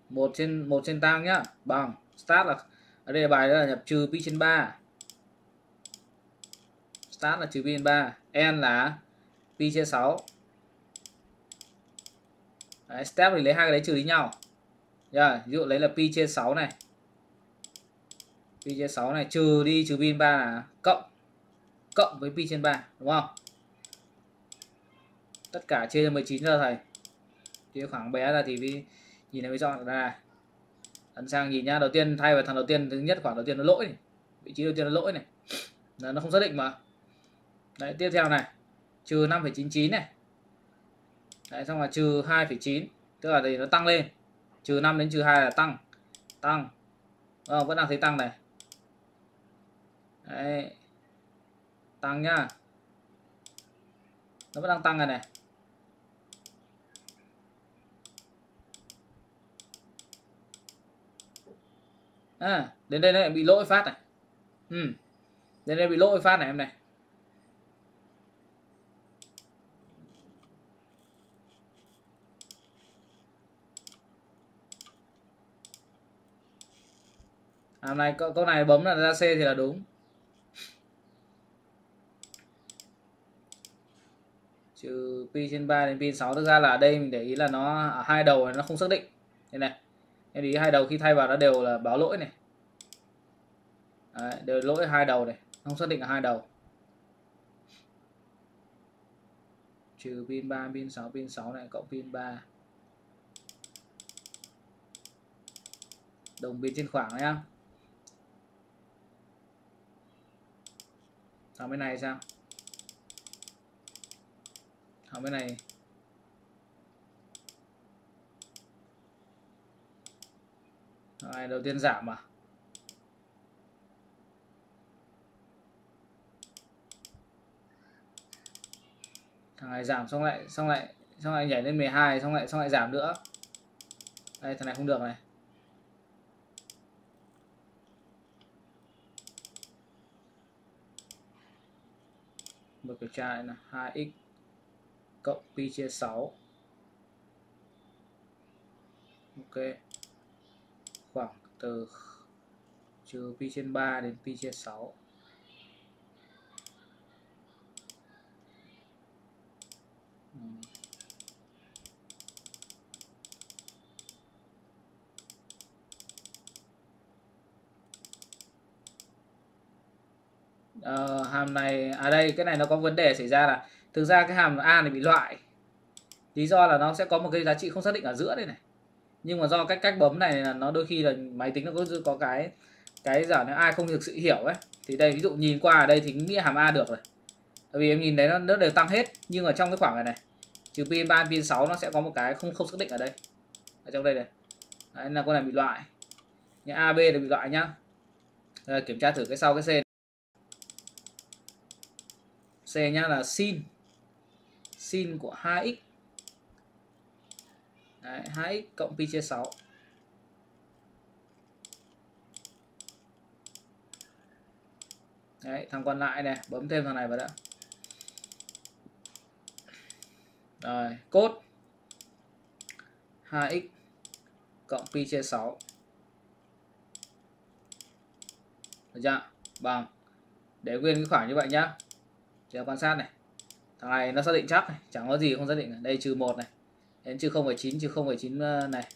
Speaker 1: Một trên một trên tang nhá. Bằng. Start là, ở đây là bài đó là nhập trừ pi trên 3 start là trừ pin 3 n là pi chia 6 đấy, step thì lấy hai cái đấy trừ đi nhau. Yeah, ví dụ lấy là pi chia 6 này. Pi chia 6 này trừ đi trừ pin 3 là cộng cộng với pi trên 3 đúng không? Tất cả chia cho 19 giờ thầy. Chia khoảng bé ra thì vi nhìn thấy mới chọn ra. Này ấn sang nhìn nhá đầu tiên thay vào thằng đầu tiên thứ nhất khoảng đầu tiên nó lỗi này. vị trí đầu tiên nó lỗi này. Nó không xác định mà đấy tiếp theo này. Trừ 5,99 này. Đấy xong là trừ 2,9 tức là thì nó tăng lên. Trừ 5 đến trừ 2 là tăng. Tăng. Ờ, vẫn đang thấy tăng này. Đấy. Tăng nhá. Nó vẫn đang tăng này này. À, đến đây nó lại bị lỗi phát này. Ừ. đến đây bị lỗi phát này em này. Hôm nay câu, câu này bấm là ra C thì là đúng. Trừ pi trên 3 đến pi 6 thực ra là ở đây mình để ý là nó ở hai đầu này nó không xác định. Đây này em ý hai đầu khi thay vào nó đều là báo lỗi này. Đấy, đều lỗi hai đầu này không xác định ở hai đầu. Trừ pin 3 pin 6 pin 6 này cộng pin 3 đồng pin trên khoảng nhá. Thằng bên này sao? Thằng bên này. Thằng này đầu tiên giảm à? Thằng này giảm xong lại xong lại xong lại nhảy lên 12 xong lại xong lại giảm nữa. Đây, thằng này không được này. Một kiểm tra này là 2x cộng pi chia 6 ok. Khoảng từ trừ pi trên 3 đến pi chia 6 uh, hàm này à đây cái này nó có vấn đề xảy ra là thực ra cái hàm a này bị loại. Lý do là nó sẽ có một cái giá trị không xác định ở giữa đây này. Nhưng mà do cách cách bấm này là nó đôi khi là máy tính nó có có cái cái giả nếu ai không thực sự hiểu ấy thì đây ví dụ nhìn qua ở đây thì nghĩa hàm a được rồi. Tại vì em nhìn thấy nó, nó đều tăng hết nhưng ở trong cái khoảng này này trừ pin 3 pin 6 nó sẽ có một cái không không xác định ở đây ở trong đây này. Đấy, là con này bị loại. Nhưng AB là bị loại nhá. Rồi, kiểm tra thử cái sau cái C C nhá là sin. Sin của 2x Đấy, 2x cộng pi chia 6 Đấy, thằng còn lại này bấm thêm thằng này vào đã. Rồi cốt. 2x cộng pi chia 6 được chưa? Bằng. Để nguyên cái khoảng như vậy nhá chờ quan sát này. Thằng này nó xác định chắc này chẳng có gì không xác định đây trừ một này. Đến trừ 0,9 trừ 0,9 chín ờ, này.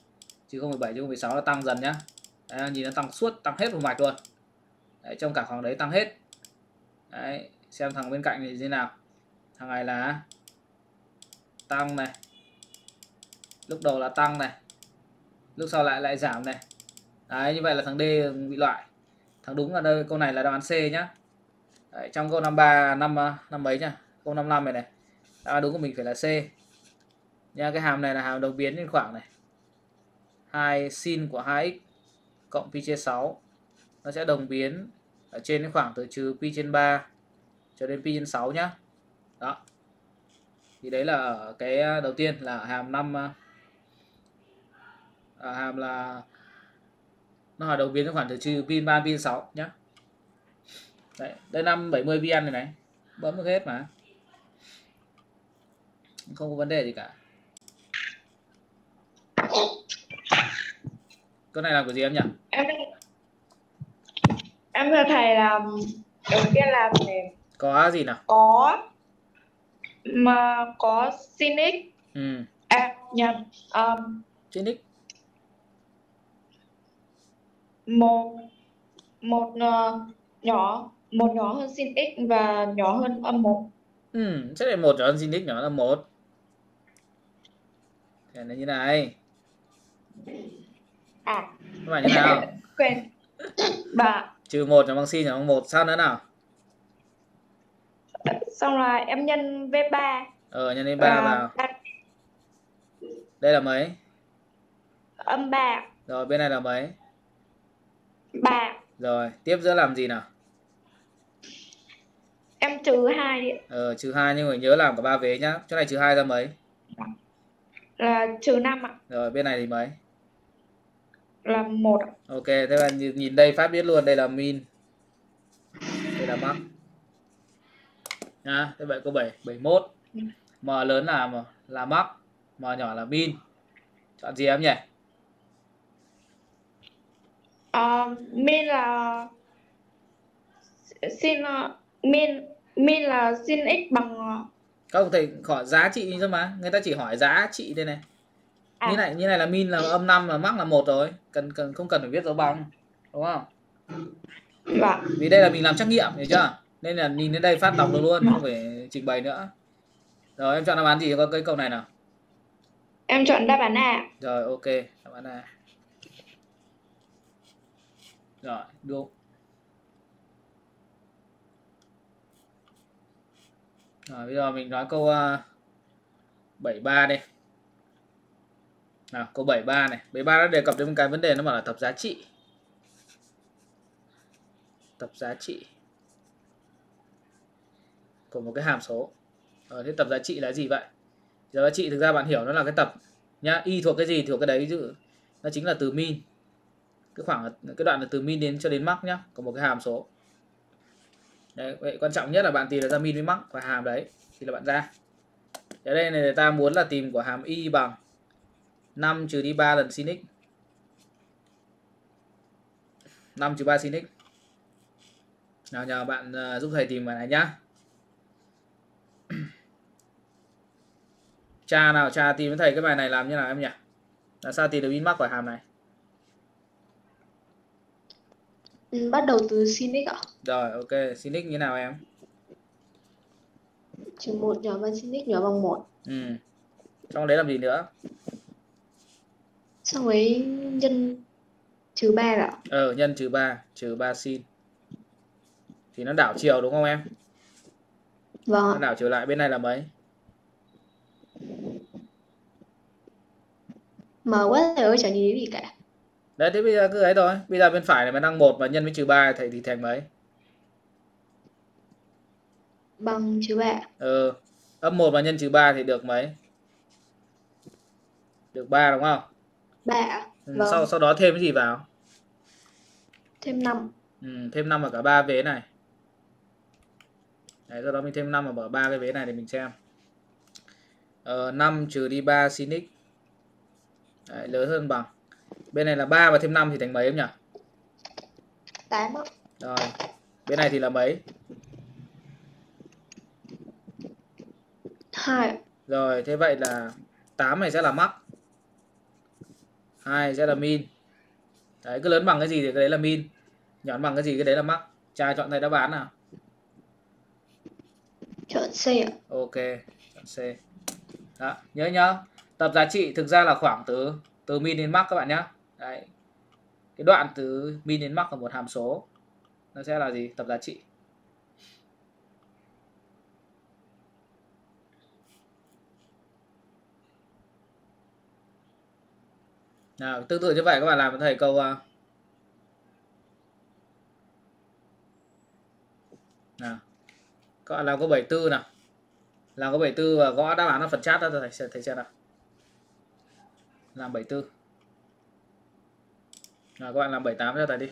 Speaker 1: Trừ 0,7 trừ 0,6 là tăng dần nhá. Đấy, nhìn nó tăng suốt tăng hết một mạch luôn. Đấy, trong cả khoảng đấy tăng hết. Đấy, xem thằng bên cạnh thì thế nào. Thằng này là tăng này. Lúc đầu là tăng này. Lúc sau lại lại giảm này. Đấy như vậy là thằng D bị loại. Thằng đúng là đây câu này là đáp án C nhá đấy, trong câu năm ba năm ờ, năm mấy nhá câu 55 này này. Đáp án đúng của mình phải là C. Nha cái hàm này là hàm đồng biến trên khoảng này. 2 sin của 2x cộng pi chia 6 nó sẽ đồng biến ở trên cái khoảng từ trừ pi trên 3 cho đến pi trên 6 nhá. Đó. Thì đấy là ở cái ờ, đầu tiên là hàm 5 à, ờ, hàm là nó hỏi đầu biến khoản từ trừ pin 3 pin 6 nhá đấy đây 570 vn này này. Bấm được hết mà. Không có vấn đề gì cả. Con này làm cái gì em nhỉ?
Speaker 6: Em em thưa thầy là đầu tiên là phải
Speaker 1: có gì nào?
Speaker 6: có mà có x
Speaker 1: ừ.
Speaker 6: À nhầm um,
Speaker 1: x
Speaker 6: một một ờ, nhỏ một nhỏ hơn sin x và nhỏ hơn âm một.
Speaker 1: Ừ chắc là một cho sin x nhỏ là một. Thế là như này.
Speaker 6: À.
Speaker 1: Các bạn như nào.
Speaker 6: Quên. Và
Speaker 1: trừ một là bằng sin là bằng một sao nữa nào?
Speaker 6: Xong là em nhân với 3
Speaker 1: ờ nhân lên ba vào. đây là mấy?
Speaker 6: Âm 3
Speaker 1: rồi bên này là mấy?
Speaker 6: 3
Speaker 1: rồi tiếp giữa làm gì nào
Speaker 6: em trừ 2 đi
Speaker 1: ờ trừ hai nhưng mà nhớ làm cả ba vế nhá. Chỗ này trừ hai ra mấy?
Speaker 6: Là trừ 5 ạ.
Speaker 1: Rồi bên này thì mấy?
Speaker 6: Là một ạ.
Speaker 1: ok thế bạn nhìn, nhìn đây phát biết luôn đây là min. Đây là max nhá thế vậy câu 7 71 m lớn là m là max m nhỏ là min. Chọn gì em nhỉ?
Speaker 6: Ờ, min là sin ờ, min min là sin x bằng ờ,
Speaker 1: không thầy hỏi giá trị thôi mà. Người ta chỉ hỏi giá trị đây này.
Speaker 6: À,
Speaker 1: như này như này là min là âm 5 là max là một rồi. Cần cần không cần phải viết dấu bằng đúng không?
Speaker 6: Và
Speaker 1: vì đây là mình làm trắc nghiệm hiểu chưa? Nên là nhìn đến đây phát đọc được luôn không phải trình bày nữa. Rồi em chọn đáp án gì? Cho cái câu này nào?
Speaker 6: Em chọn đáp án A
Speaker 1: rồi ok. Đáp án A. Rồi đúng rồi bây giờ mình nói câu uh, 73 đây nào câu 73 này. 73 đã đề cập đến một cái vấn đề nó bảo là tập giá trị. Tập giá trị của một cái hàm số. Ờ, thế tập giá trị là gì vậy? Tập giá trị thực ra bạn hiểu nó là cái tập nhá y thuộc cái gì thuộc cái đấy ví dụ nó chính là từ min. Cái khoảng cái đoạn là từ min đến cho đến max nhá của một cái hàm số đấy vậy quan trọng nhất là bạn tìm được ra min với max và hàm đấy thì là bạn ra. Ở đây này ta muốn là tìm của hàm y bằng 5 trừ đi 3 lần sin x 5 trừ 3 sin x nào nhờ bạn uh, giúp thầy tìm bài này nhá. Cha nào cha tìm với thầy cái bài này làm như nào em nhỉ? Là sao tìm được min max của hàm này
Speaker 7: Ừ, bắt đầu từ sin x ạ.
Speaker 1: Rồi ok sin x như nào em?
Speaker 7: Trừ một nhỏ bằng sin x nhỏ bằng một.
Speaker 1: Ừ. Trong đấy làm gì nữa?
Speaker 7: Xong ấy nhân trừ ba ạ.
Speaker 1: Ờ nhân trừ 3 trừ 3 sin thì nó đảo chiều đúng không em?
Speaker 7: Vâng
Speaker 1: nó đảo chiều lại bên này là mấy?
Speaker 7: Mà quá thầy ơi chẳng nhìn thấy gì cả
Speaker 1: đấy thế bây giờ cứ ấy thôi. Bây giờ bên phải này mà đang một và nhân với trừ 3 thầy thì thành mấy?
Speaker 7: Bằng trừ ba
Speaker 1: ờ âm 1 và nhân trừ 3 thì được mấy? Được 3 đúng không?
Speaker 7: Ba ạ.
Speaker 1: ừ,
Speaker 7: Vâng.
Speaker 1: sau sau đó thêm cái gì vào?
Speaker 7: Thêm năm.
Speaker 1: Ừ, thêm 5 vào cả ba vế này. Đấy sau đó mình thêm 5 vào ba cái vế này để mình xem. Ờ, 5 trừ đi 3 sin x. Đấy, lớn hơn bằng bên này là 3 và thêm 5 thì thành mấy em nhỉ
Speaker 7: tám ạ.
Speaker 1: rồi bên này thì là mấy
Speaker 7: hai ạ.
Speaker 1: Rồi, thế vậy là 8 này sẽ là max. 2 sẽ là min. Đấy, cứ lớn bằng cái gì thì cái đấy là min. Nhỏ bằng cái gì cái đấy là max. Trai chọn thầy đáp án nào.
Speaker 7: chọn c ạ.
Speaker 1: Ok, chọn C. Đó, nhớ nhá. Tập giá trị thực ra là khoảng từ từ min đến max các bạn nhé, Đấy. Cái đoạn từ min đến max của một hàm số nó sẽ là gì? Tập giá trị. Nào, tương tự như vậy các bạn làm thầy câu à, nào. Các bạn làm câu 74 nào. làm câu 74 và gõ đáp án ở phần chat đó thầy thầy xem nào làm 74 rồi các bạn làm 78 ra thầy đi.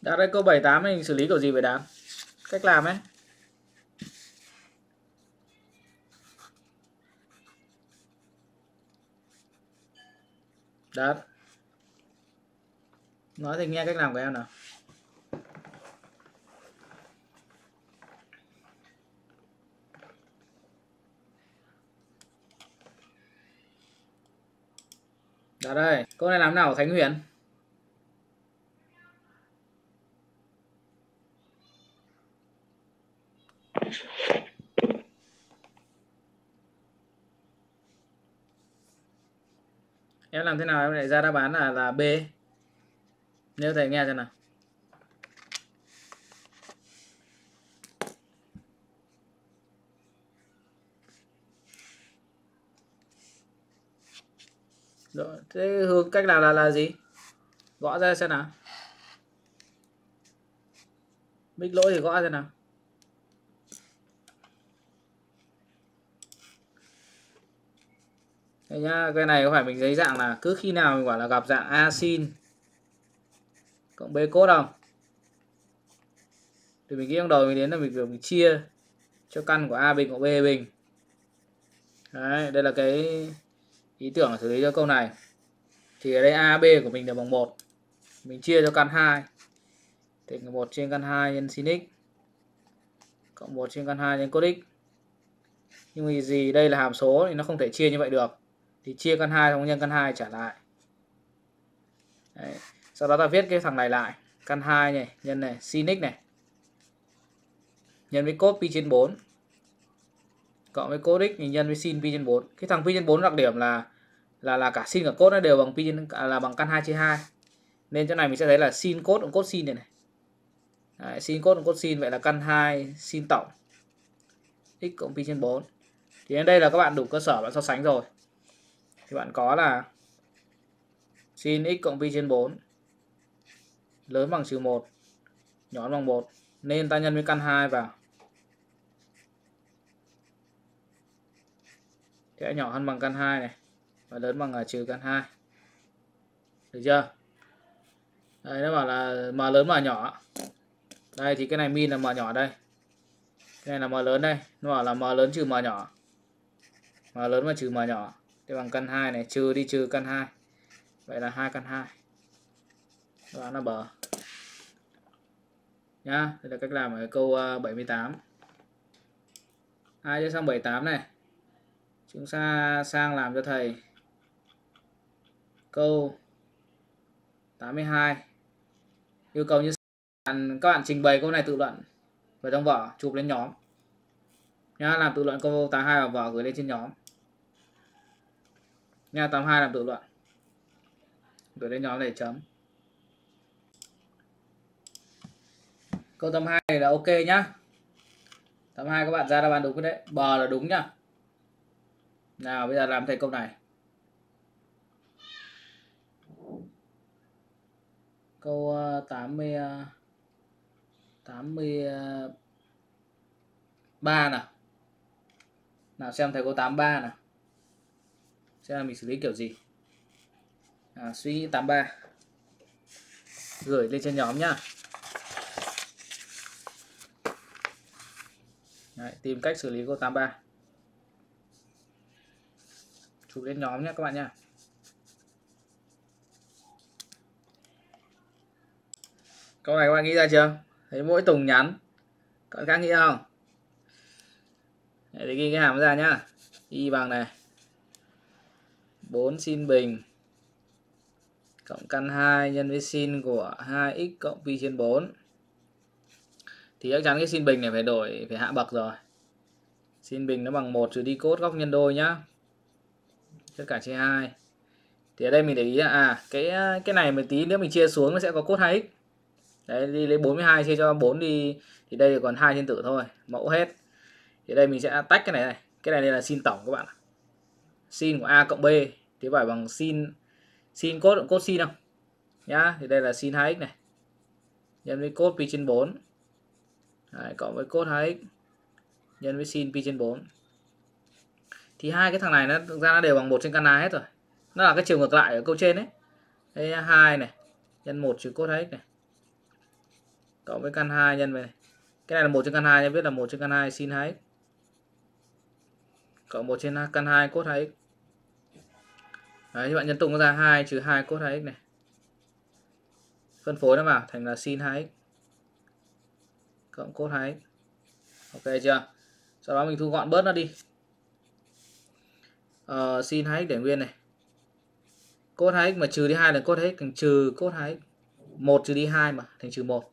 Speaker 1: Đã đây câu 78 mình xử lý kiểu gì về đám cách làm ấy. Đạt Nói thì nghe cách làm của em nào. Đạt đây. Câu này làm nào Khánh Huyền? Em làm thế nào em lại ra đáp án là là B? Nếu thầy nghe xem nào. Rồi, thế hướng cách nào là là gì gõ ra xem nào Mic lỗi thì gõ xem nào Đây nhá, cái này có phải mình giấy dạng là cứ khi nào mình bảo là gặp dạng asin cộng B cốt không? Thì mình nghĩ trong đầu mình đến là mình mình chia cho căn của A bình cộng B bình. Đấy, đây là cái ý tưởng là xử lý cho câu này. Thì ở đây A, B của mình là bằng 1. Mình chia cho căn 2. Thì 1 trên căn 2 nhân sin x, cộng 1 trên căn 2 nhân cos x. Nhưng vì gì đây là hàm số thì nó không thể chia như vậy được thì chia căn 2 xong nhân căn 2 trả lại Đấy. sau đó ta viết cái thằng này lại căn 2 này, nhân này, sin x này nhân với cos pi trên 4 cộng với cos x nhân với sin pi trên 4 cái thằng pi trên 4 đặc điểm là là là cả sin cả cos nó đều bằng pi trên là bằng căn 2 chia 2 nên chỗ này mình sẽ thấy là sin cos cộng cos sin này này. Đấy, sin cos cộng cos sin vậy là căn 2 sin tổng. X cộng pi trên 4 thì đến đây là các bạn đủ cơ sở bạn so sánh rồi. Thì bạn có là sin x cộng pi trên 4 lớn bằng trừ 1 nhỏ bằng 1 nên ta nhân với căn 2 vào. Kẽ nhỏ hơn bằng căn 2 này, và lớn bằng là trừ căn 2 được chưa? Đây, nó bảo là m lớn m nhỏ. Đây, thì cái này min là m nhỏ đây. Cái này là m lớn đây. Nó bảo là m lớn trừ m nhỏ. M lớn mà trừ m nhỏ. Thì bằng căn 2 này, trừ đi trừ căn 2 vậy là hai căn 2 đó là bờ. Nhá, đây là cách làm ở câu à, 78 ai cho xong 78 này chúng ta sang làm cho thầy. Câu 82 yêu cầu như các bạn trình bày câu này tự luận vào trong vở, chụp lên nhóm. Nhá làm tự luận câu 82 vào vở gửi lên trên nhóm. Nha 82 làm tự luận. Gửi lên nhóm để chấm. Câu 82 là ok nhá. 82 các bạn ra đáp án đúng đấy. Bờ là đúng nhá nào bây giờ làm thành công này. Câu ờ, 80 83 ờ, nào. Nào xem thầy câu 83 nào. Xem là mình xử lý kiểu gì. À, suy nghĩ 83 gửi lên trên nhóm nhá. Đấy, tìm cách xử lý câu 83 chụp lên nhóm nhé các bạn nhé câu này các bạn nghĩ ra chưa? Thấy mỗi tùng nhắn. Các bạn khác nghĩ không? Để ghi cái hàm ra nhá. Y bằng này. 4 sin bình cộng căn 2 nhân với sin của 2x cộng pi trên 4 thì chắc chắn cái sin bình này phải đổi, phải hạ bậc rồi. Sin bình nó bằng 1 trừ đi cốt góc nhân đôi nhá tất cả chia 2 thì ở đây mình để ý là à cái à, cái này mình tí nếu mình chia xuống nó sẽ có cốt 2x đấy đi lấy 42 chia cho 4 đi thì đây còn hai trên tử thôi mẫu hết. Thì đây mình sẽ tách cái này này. Cái này đây là sin tổng các bạn sin của a cộng b thì phải bằng sin sin cốt cốt sin không? Nhá thì đây là sin 2x này. Nhân với cốt pi trên 4 Đấy, cộng với cốt 2x nhân với sin pi trên 4 thì hai cái thằng này nó thực ra nó đều bằng 1 trên căn 2 hết rồi. Nó là cái chiều ngược lại ở câu trên đấy đây 2 này nhân 1 trừ cos 2x này. Cộng với căn 2 nhân về này. Cái này là 1 trên căn 2 nên viết là 1 trên căn 2 sin 2x cộng 1 trên căn 2 cos 2x Đấy, các bạn nhân tung ra 2 trừ 2 cos 2x này. Phân phối nó vào thành là sin 2x cộng cos 2x ok chưa? Sau đó mình thu gọn bớt nó đi uh, sin 2x để nguyên này. Cos 2x mà trừ đi 2 là cos 2x thành trừ cos 2x 1 trừ đi 2 mà thành trừ 1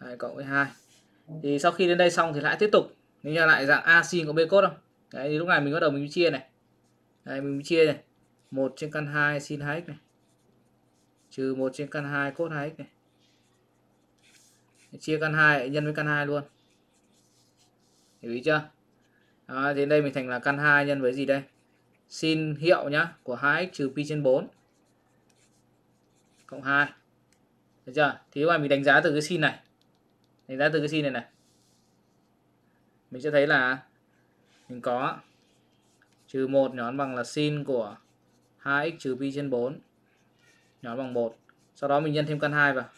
Speaker 1: Đấy, cộng với 2 thì sau khi đến đây xong thì lại tiếp tục. Mình lại dạng a sin của b cos không? Đấy, thì lúc này mình bắt đầu mình chia này. Đấy, mình chia này. 1 trên căn 2 sin 2x này. Trừ 1 trên căn 2 cos 2x này. Chia căn 2 nhân với căn 2 luôn. Hiểu ý chưa? Đó, thì đây mình thành là căn 2 nhân với gì đây? Sin hiệu nhá, của 2x trừ pi trên 4 cộng 2 được chưa? Thì các bạn mình đánh giá từ cái sin này. Đánh giá từ cái sin này này. Mình sẽ thấy là mình có trừ 1 nhón bằng là sin của 2x trừ pi trên 4 nhón bằng 1 sau đó mình nhân thêm căn 2 vào.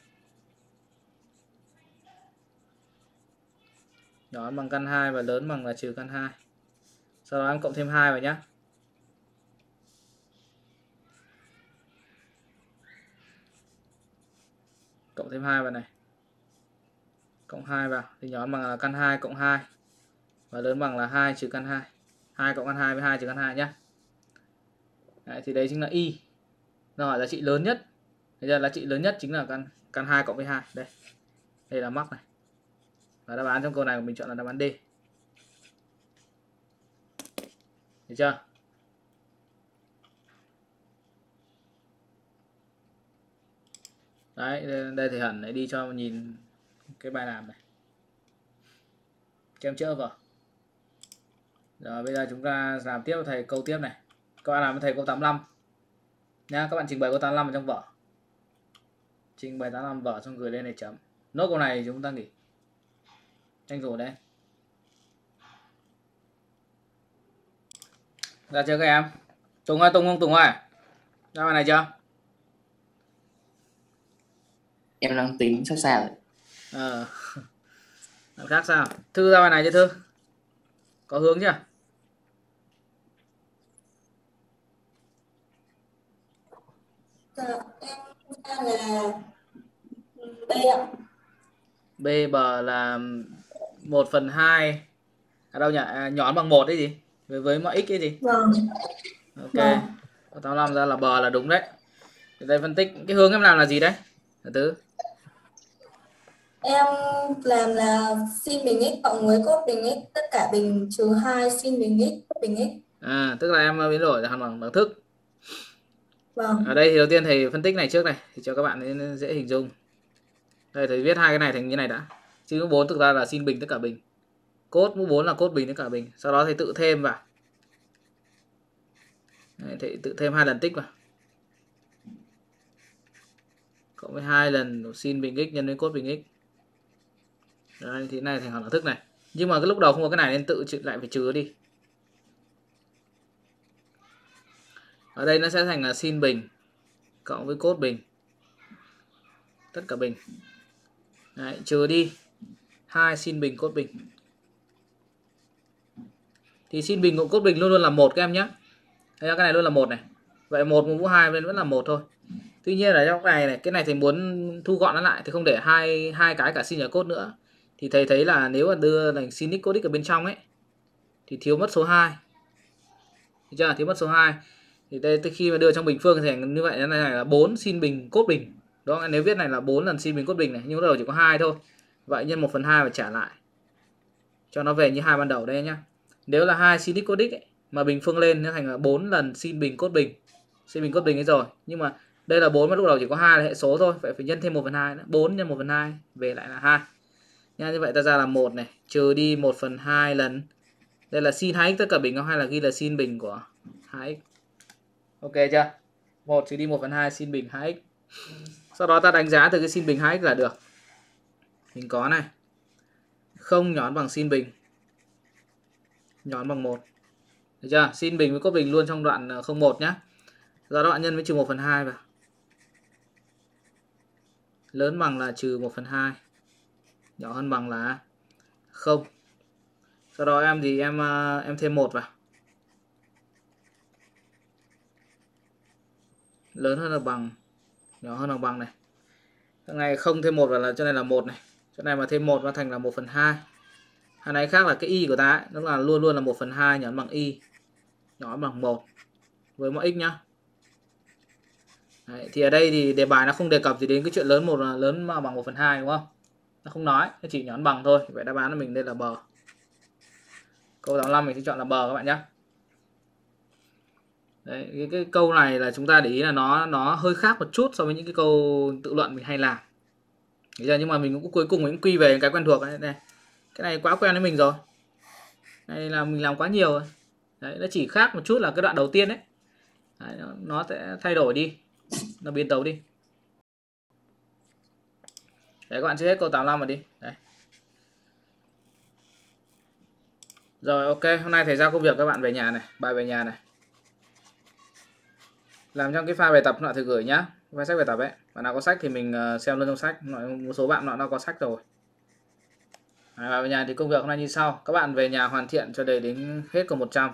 Speaker 1: Nhỏ bằng căn 2 và lớn bằng là trừ căn 2 sau đó em cộng thêm 2 vào nhé cộng thêm 2 vào này. Cộng 2 vào thì nhỏ bằng là căn 2 cộng 2 và lớn bằng là 2 trừ căn 2 2 cộng căn 2 với 2 trừ căn 2 nhé Đấy, thì đấy chính là y. Nó hỏi giá trị lớn nhất. Bây giờ giá trị lớn nhất chính là căn căn 2 cộng với 2 đây đây là mắc này. Và đáp án trong câu này của mình chọn là đáp án D. Được chưa? Đấy, đây thì hẳn lại đi cho nhìn cái bài làm này. Kem chữa vào rồi, bây giờ chúng ta làm tiếp thầy câu tiếp này. Các bạn làm với thầy câu 85 nha các bạn trình bày câu 85 ở trong vở. Trình bày 85 vở xong gửi lên này chấm. Nốt câu này chúng ta nghỉ. Tranh thủ đấy ra chưa các em. Tùng ơi, tùng không tùng ơi. Ra bài này chưa?
Speaker 5: Em đang tính sát sao rồi.
Speaker 1: Ờ. Làm khác sao? Thư ra bài này chưa thư? Có hướng chưa?
Speaker 8: Em ra là B ạ.
Speaker 1: b bờ là 1 phần 2 ở đâu nhỉ? À, nhón bằng một đấy gì? Với với mọi x cái gì?
Speaker 8: Vâng.
Speaker 1: ok.
Speaker 8: Vâng.
Speaker 1: Câu 85 ra là bờ là đúng đấy. Thì đây phân tích. Cái hướng em làm là gì đấy? Thứ
Speaker 8: Em làm là sin bình x cộng với cos bình x tất cả bình trừ 2 sin bình x cos bình x.
Speaker 1: à tức là em biến đổi thành bằng bằng thức.
Speaker 8: Vâng.
Speaker 1: ở đây thì đầu tiên thầy phân tích này trước này thì cho các bạn dễ hình dung. Đây thầy viết hai cái này thành như này đã. Sin mũ 4 thực ra là sin bình tất cả bình. Cốt mũ 4 là cốt bình tất cả bình. Sau đó thầy tự thêm vào. Đấy, thầy tự thêm hai lần tích vào. Cộng với hai lần sin bình x nhân với cốt bình x Đấy, thì này thành hẳn là thức này. Nhưng mà cái lúc đầu không có cái này nên tự lại phải trừ đi. Ở đây nó sẽ thành là sin bình cộng với cốt bình. Tất cả bình. Đấy, trừ đi. Hai sin bình cốt bình. Thì sin bình cộng cốt bình luôn luôn là một các em nhé đây cái này luôn là một này. Vậy một mũ hai bên vẫn là một thôi. Tuy nhiên là trong cái này này cái này thì muốn thu gọn nó lại thì không để hai hai cái cả sin và cốt nữa thì thầy thấy là nếu mà đưa thành sin x cos x ở bên trong ấy thì thiếu mất số 2 Được chưa? thiếu mất số 2 thì đây từ khi mà đưa trong bình phương thì như vậy này là 4 sin bình cốt bình. Đó nếu viết này là 4 lần sin bình cốt bình này nhưng đầu chỉ có hai thôi. Vậy nhân 1 phần 2 và trả lại. Cho nó về như hai ban đầu đây nhá. Nếu là hai sin x cos x ấy, mà bình phương lên nó thành là 4 lần sin bình cốt bình. Sin bình cốt bình ấy rồi. Nhưng mà đây là 4 mà lúc đầu chỉ có hai là hệ số thôi vậy phải nhân thêm 1 phần 2 nữa. 4 nhân 1 phần 2 về lại là 2 nha, như vậy ta ra là một này, trừ đi 1 phần 2 lần. Đây là sin 2x tất cả bình không? Hay là ghi là sin bình của 2x ok chưa? 1 trừ đi 1 phần 2 sin bình 2x sau đó ta đánh giá từ cái sin bình 2x là được. Mình có này. Không nhón bằng sin bình. Nhón bằng 1 được chưa? Sin bình với cốt bình luôn trong đoạn ờ, 01 nhá. Do đó bạn nhân với trừ 1 phần 2 vào. Lớn bằng là trừ 1 phần 2 nhỏ hơn bằng là 0 sau đó em thì em ờ, em thêm 1 vào. Lớn hơn là bằng nhỏ hơn là bằng này. Cái này không thêm một vào là chỗ này là một này. Chỗ này mà thêm một nó thành là 1 phần 2 hai này khác là cái y của ta ấy, nó là luôn luôn là 1 phần 2 nhỏ bằng y. Nhỏ bằng 1 với mọi x nhá. Đấy, thì ở đây thì đề bài nó không đề cập gì đến cái chuyện lớn một là lớn mà bằng 1 phần 2 đúng không? Nó không nói nó chỉ nhón bằng thôi. Vậy đáp án của mình đây là bờ. Câu 85 mình sẽ chọn là bờ các bạn nhé. Đấy, cái, cái câu này là chúng ta để ý là nó nó hơi khác một chút so với những cái câu tự luận mình hay làm. Thế giờ nhưng mà mình cũng cuối cùng mình cũng quy về cái quen thuộc đấy này cái này quá quen với mình rồi. Này là mình làm quá nhiều rồi. Đấy nó chỉ khác một chút là cái đoạn đầu tiên đấy, đấy nó, nó sẽ thay đổi đi. Nó biến tấu đi đấy các bạn chưa hết câu 85 rồi đi. Đấy. Rồi ok hôm nay thầy giao công việc các bạn về nhà này bài về nhà này. Làm trong cái file bài tập nọ thì gửi nhá file sách bài tập ấy. Bạn nào có sách thì mình ờ, xem luôn trong sách. Một số bạn nọ nó có sách rồi. Đấy, bài về nhà thì công việc hôm nay như sau. Các bạn về nhà hoàn thiện cho đầy đến hết câu 100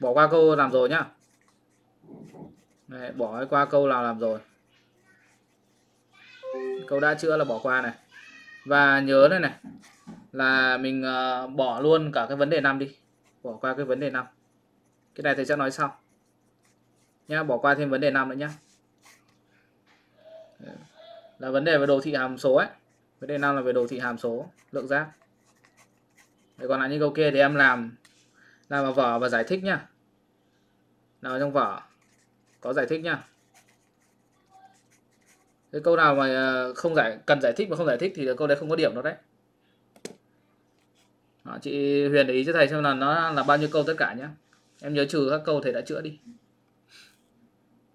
Speaker 1: bỏ qua câu làm rồi nhá. Đấy, bỏ qua câu nào làm rồi. Câu đã chữa là bỏ qua này. Và nhớ đây này là mình uh, bỏ luôn cả cái vấn đề năm đi. Bỏ qua cái vấn đề năm. Cái này thầy sẽ nói sau. Nhá bỏ qua thêm vấn đề năm nữa nhá. Là vấn đề về đồ thị hàm số ấy. Vấn đề năm là về đồ thị hàm số lượng giác. Đấy, còn lại những câu kia thì em làm làm vào vở và giải thích nhá. Nào trong vở có giải thích nha. cái câu nào mà ờ, không giải cần giải thích mà không giải thích thì câu đấy không có điểm đâu đấy. Đó, chị Huyền để ý cho thầy xem là nó là bao nhiêu câu tất cả nhé em nhớ trừ các câu thầy đã chữa đi.